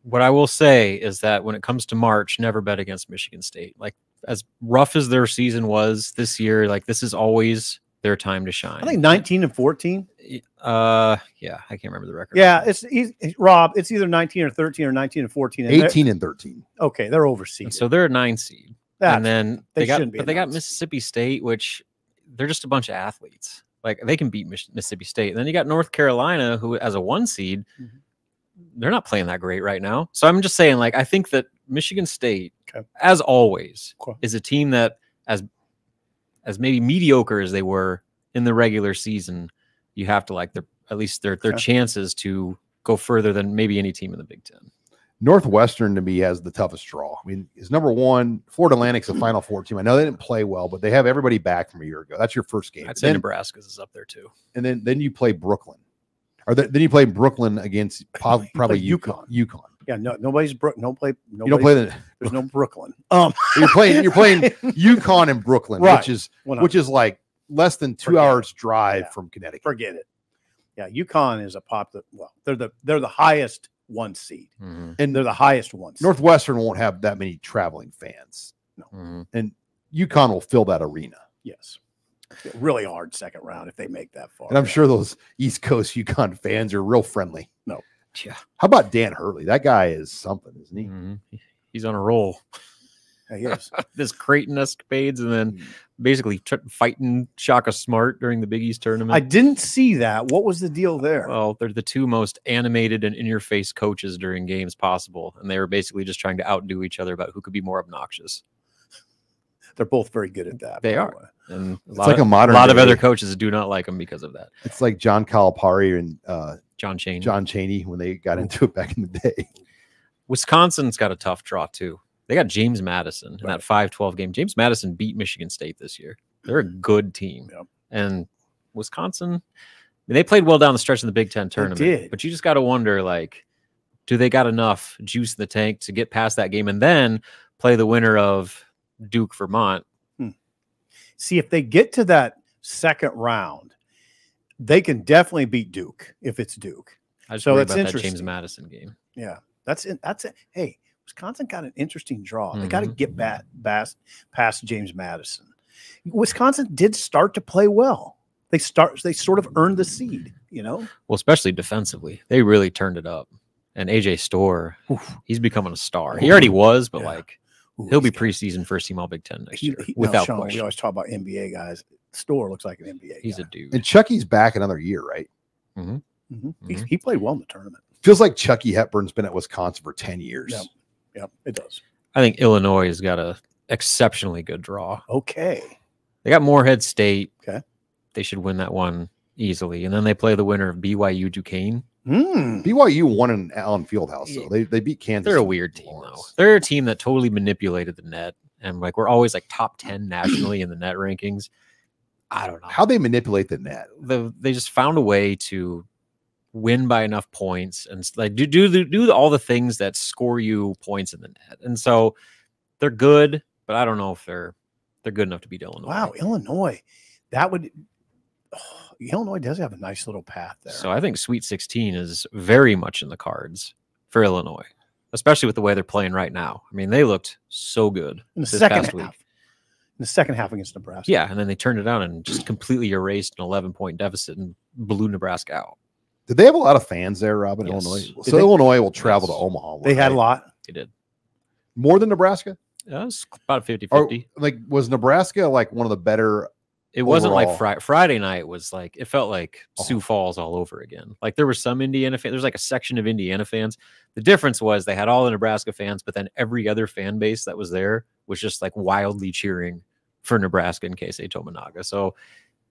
what I will say is that when it comes to March, never bet against Michigan State. Like as rough as their season was this year, like this is always their time to shine. I think 19 and 14. Uh, yeah, I can't remember the record. Yeah, it's, it's Rob. It's either 19 or 13 or 19 and 14. And 18 and 13. Okay, they're overseas. So they're a nine seed, That's, and then they they, got, shouldn't be but they got. Mississippi State, which they're just a bunch of athletes. Like they can beat Mississippi State. And then you got North Carolina, who as a one seed, Mhm. They're not playing that great right now. So I'm just saying, like, I think that Michigan State, Okay. as always, Okay. is a team that as as maybe mediocre as they were in the regular season, you have to like their at least their their Okay. chances to go further than maybe any team in the Big Ten. Northwestern to me has the toughest draw. I mean, is number one. Florida Atlantic's a Final Four team. I know they didn't play well, but they have everybody back from a year ago. That's your first game. I'd say Then- Nebraska's is up there too. and then then you play Brooklyn, or th- then you play Brooklyn against po- probably UConn. UConn. UConn. Yeah, no, nobody's Brook. No play. No You don't play the. There's no Brooklyn. Um, You're playing. You're playing UConn and Brooklyn, Right. which is well, no, which is like less than two Forget hours drive Yeah. from Connecticut. forget it. Yeah, UConn is a pop. That, well, they're the they're the highest one seed. Mhm, And They're the highest one. seed. Northwestern won't have that many traveling fans. mhm. UConn will fill that arena, Yes. Really hard second round if they make that far. and I'm sure those East Coast UConn fans are real friendly. No. Yeah. How about Dan Hurley? That guy is something, isn't he? Mhm. He's on a roll. Yeah, he is. This Creighton escapades and then basically tr- fighting Shaka Smart during the Big East tournament. I didn't see that. What was the deal there? Well, they're the two most animated and in your face coaches during games possible. And they were basically just trying to outdo each other about who could be more obnoxious. They're both very good at that. They by the are. way. And a It's lot, like of, a modern. a lot of other coaches do not like them because of that. It's like John Calipari and uh, John Chaney. John Chaney when they got into it back in the day. Wisconsin's got a tough draw too. They got James Madison in that 5-12 game. James Madison beat Michigan State this year. They're a good team. Yep. And Wisconsin, I mean, they played well down the stretch in the Big Ten tournament. did. But you just got to wonder, like, do they got enough juice in the tank to get past that game and then play the winner of Duke Vermont? See if they get to that second round, they can definitely beat Duke if it's Duke. I just So worry about that James. Madison game. Yeah, that's it. That's it. Hey, Wisconsin got an interesting draw. They got to mm-hmm. get back past, past James Madison. Wisconsin did start to play well. They start. They sort of earned the seed. You know. Well, especially defensively, they really turned it up. And AJ Storr, Oof. he's becoming a star. He already was, but Yeah. like Ooh, he'll be preseason first team All Big Ten next he- year he- no, without Sean, We always talk about NBA guys. Storr looks like an NBA. He's guy. a dude. And Chucky's back another year, right? Mhm. He's- Mhm. He played well in the tournament. Feels like Chucky Hepburn's been at Wisconsin for 10 years. Yep. Yep, it does. I think Illinois has got a exceptionally good draw. Okay. They got Morehead State. Okay. They should win that one easily. And then they play the winner of BYU Duquesne. Hmm. BYU won in Allen Fieldhouse, so they, they beat Kansas. They're a weird team, though. They're a team that totally manipulated the net. And like we're always like top 10 nationally in the net rankings. I don't know. How they manipulate the net. the they just found a way to win by enough points and like do do do all the things that score you points in the net. And so they're good, but I don't know if they're they're good enough to beat Illinois. Wow, Illinois. That would. Oh, Illinois does have a nice little path there. So I think Sweet 16 is very much in the cards for Illinois, especially with the way they're playing right now. I mean, they looked so good. in the this second past half. week. In the second half against Nebraska. Yeah, and then they turned it on and just completely erased an 11 point deficit and blew Nebraska out. Did they have a lot of fans there, Rob, in Yes. Illinois? Did So they? Illinois will travel Yes. to Omaha. They had a lot. They did. More than Nebraska? Yeah, it was about 50 Or 50. like was Nebraska like one of the better It wasn't like overall. Friday. Friday night was like it felt like Oh. Sioux Falls all over again. Like there were some Indiana fans. There's like a section of Indiana fans. The difference was they had all the Nebraska fans, but then every other fan base that was there was just like wildly cheering for Nebraska in Keisei Tominaga. So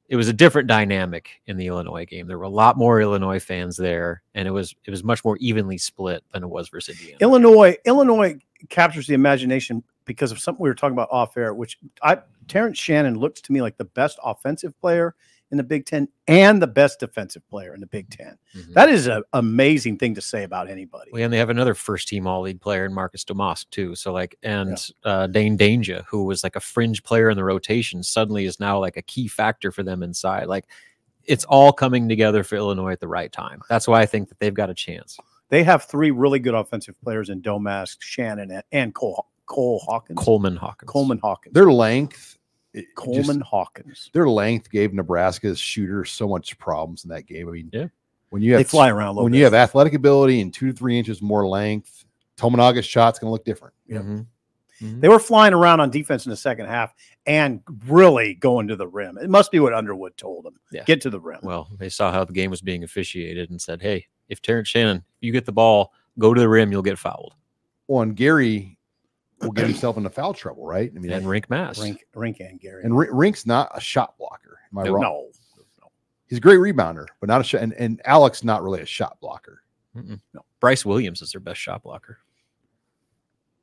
it was a different dynamic in the Illinois game. There were a lot more Illinois fans there, and it was it was much more evenly split than it was versus Indiana. Illinois, Illinois captures the imagination because of something we were talking about off air, which I Terrence Shannon looks to me like the best offensive player in the Big Ten and the best defensive player in the Big 10 Mhm. That is an amazing thing to say about anybody. Well, and they have another first team all league player in Marcus Domask too. So like and uh Dain Dainja, who was like a fringe player in the rotation, suddenly is now like a key factor for them inside. Like it's all coming together for Illinois at the right time. That's why I think that they've got a chance. They have three really good offensive players in Domask, Shannon, and, and Cole Cole Hawkins. Coleman Hawkins. Coleman Hawkins. their length. It just- Coleman Hawkins. their length gave Nebraska's shooters so much problems in that game. I mean, Yeah. when you have They have fly around a when bit. you have athletic ability and two to three inches more length, Tominaga's shot's going to look different. Yep. Mhm. Mhm. They were flying around on defense in the second half and really going to the rim. It must be what Underwood told them. Yeah. Get to the rim. Well, they saw how the game was being officiated and said, Hey, if Terrence Shannon, you get the ball, go to the rim, you'll get fouled. Well, and Gary will get himself into foul trouble, right? I mean, And Rienk Mast. Rienk, Rienk and Gary. and R- Rienk's not a shot blocker. Am I No. wrong? no, He's a great rebounder, but not a shot. And, and Alex not really a shot blocker. Mm-mm. No. Brice Williams is their best shot blocker.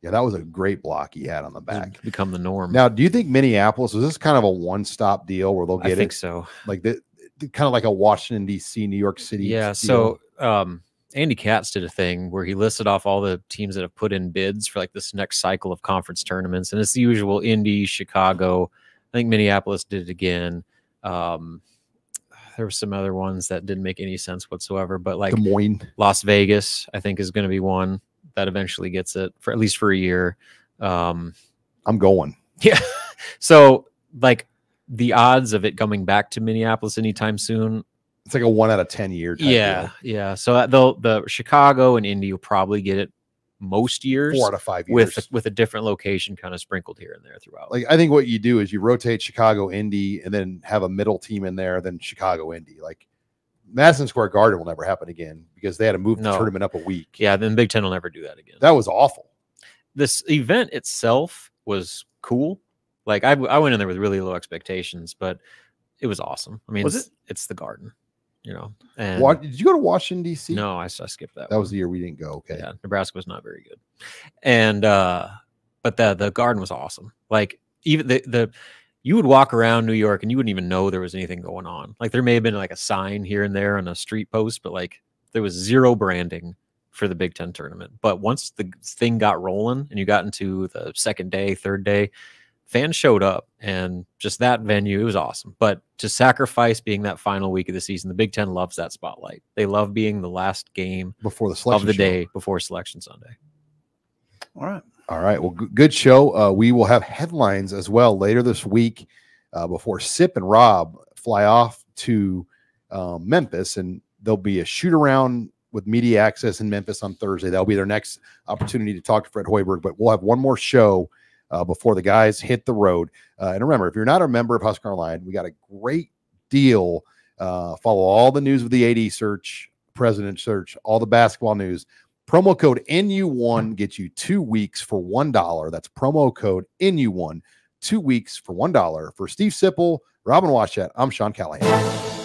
Yeah, that was a great block he had on the It's back. become the norm. Now, do you think Minneapolis was this kind of a one-stop deal where they'll get it? I think it so. like the, the- kind of like a Washington D.C., New York City? Yeah. deal? So um, Andy Katz did a thing where he listed off all the teams that have put in bids for like this next cycle of conference tournaments, and it's the usual: Indy, Chicago. I think Minneapolis did it again. Um, there were some other ones that didn't make any sense whatsoever, but like Des Moines. Las Vegas, I think is going to be one that eventually gets it for at least for a year. Um, I'm going. yeah. So like the odds of it coming back to Minneapolis anytime soon. It's like a one out of ten year. Type Yeah. deal. Yeah. So that they'll the Chicago and Indy will probably get it most years four out of five years. with with a different location kind of sprinkled here and there throughout. like I think what you do is you rotate Chicago, Indy, and then have a middle team in there, then Chicago, Indy. Like Madison Square Garden will never happen again because they had to move the tournament up a week. yeah, then Big Ten will never do that again. That was awful. this event itself was cool. Like I, I went in there with really low expectations, but it was awesome. I mean, Was it's, it's the garden, you know. And Wa- did you go to Washington D.C.? no, I skipped that. that one. was the year we didn't go. Okay, yeah. Nebraska was not very good, and uh, but the the garden was awesome. Like even the the you would walk around New York and you wouldn't even know there was anything going on. Like there may have been like a sign here and there on a street post, but like there was zero branding for the Big Ten tournament. But once the thing got rolling and you got into the second day, third day, fans showed up and just that venue, it was awesome. But to sacrifice being that final week of the season, the Big Ten loves that spotlight. They love being the last game before the selection of the show. day before Selection Sunday. All right. All right. Well, g- good show. Uh, we will have headlines as well later this week uh, before Sip and Rob fly off to um, Memphis, and there'll be a shoot around with media access in Memphis on Thursday. That'll be their next opportunity to talk to Fred Hoiberg. But we'll have one more show uh, before the guys hit the road. Uh, and remember, if you're not a member of Husker Online, we got a great deal. Uh, follow all the news of the AD search, president search, all the basketball news. Promo code NU1 gets you two weeks for $1. That's promo code NU1, two weeks for $1. For Steve Sipple, Robin Washut, I'm Sean Callahan.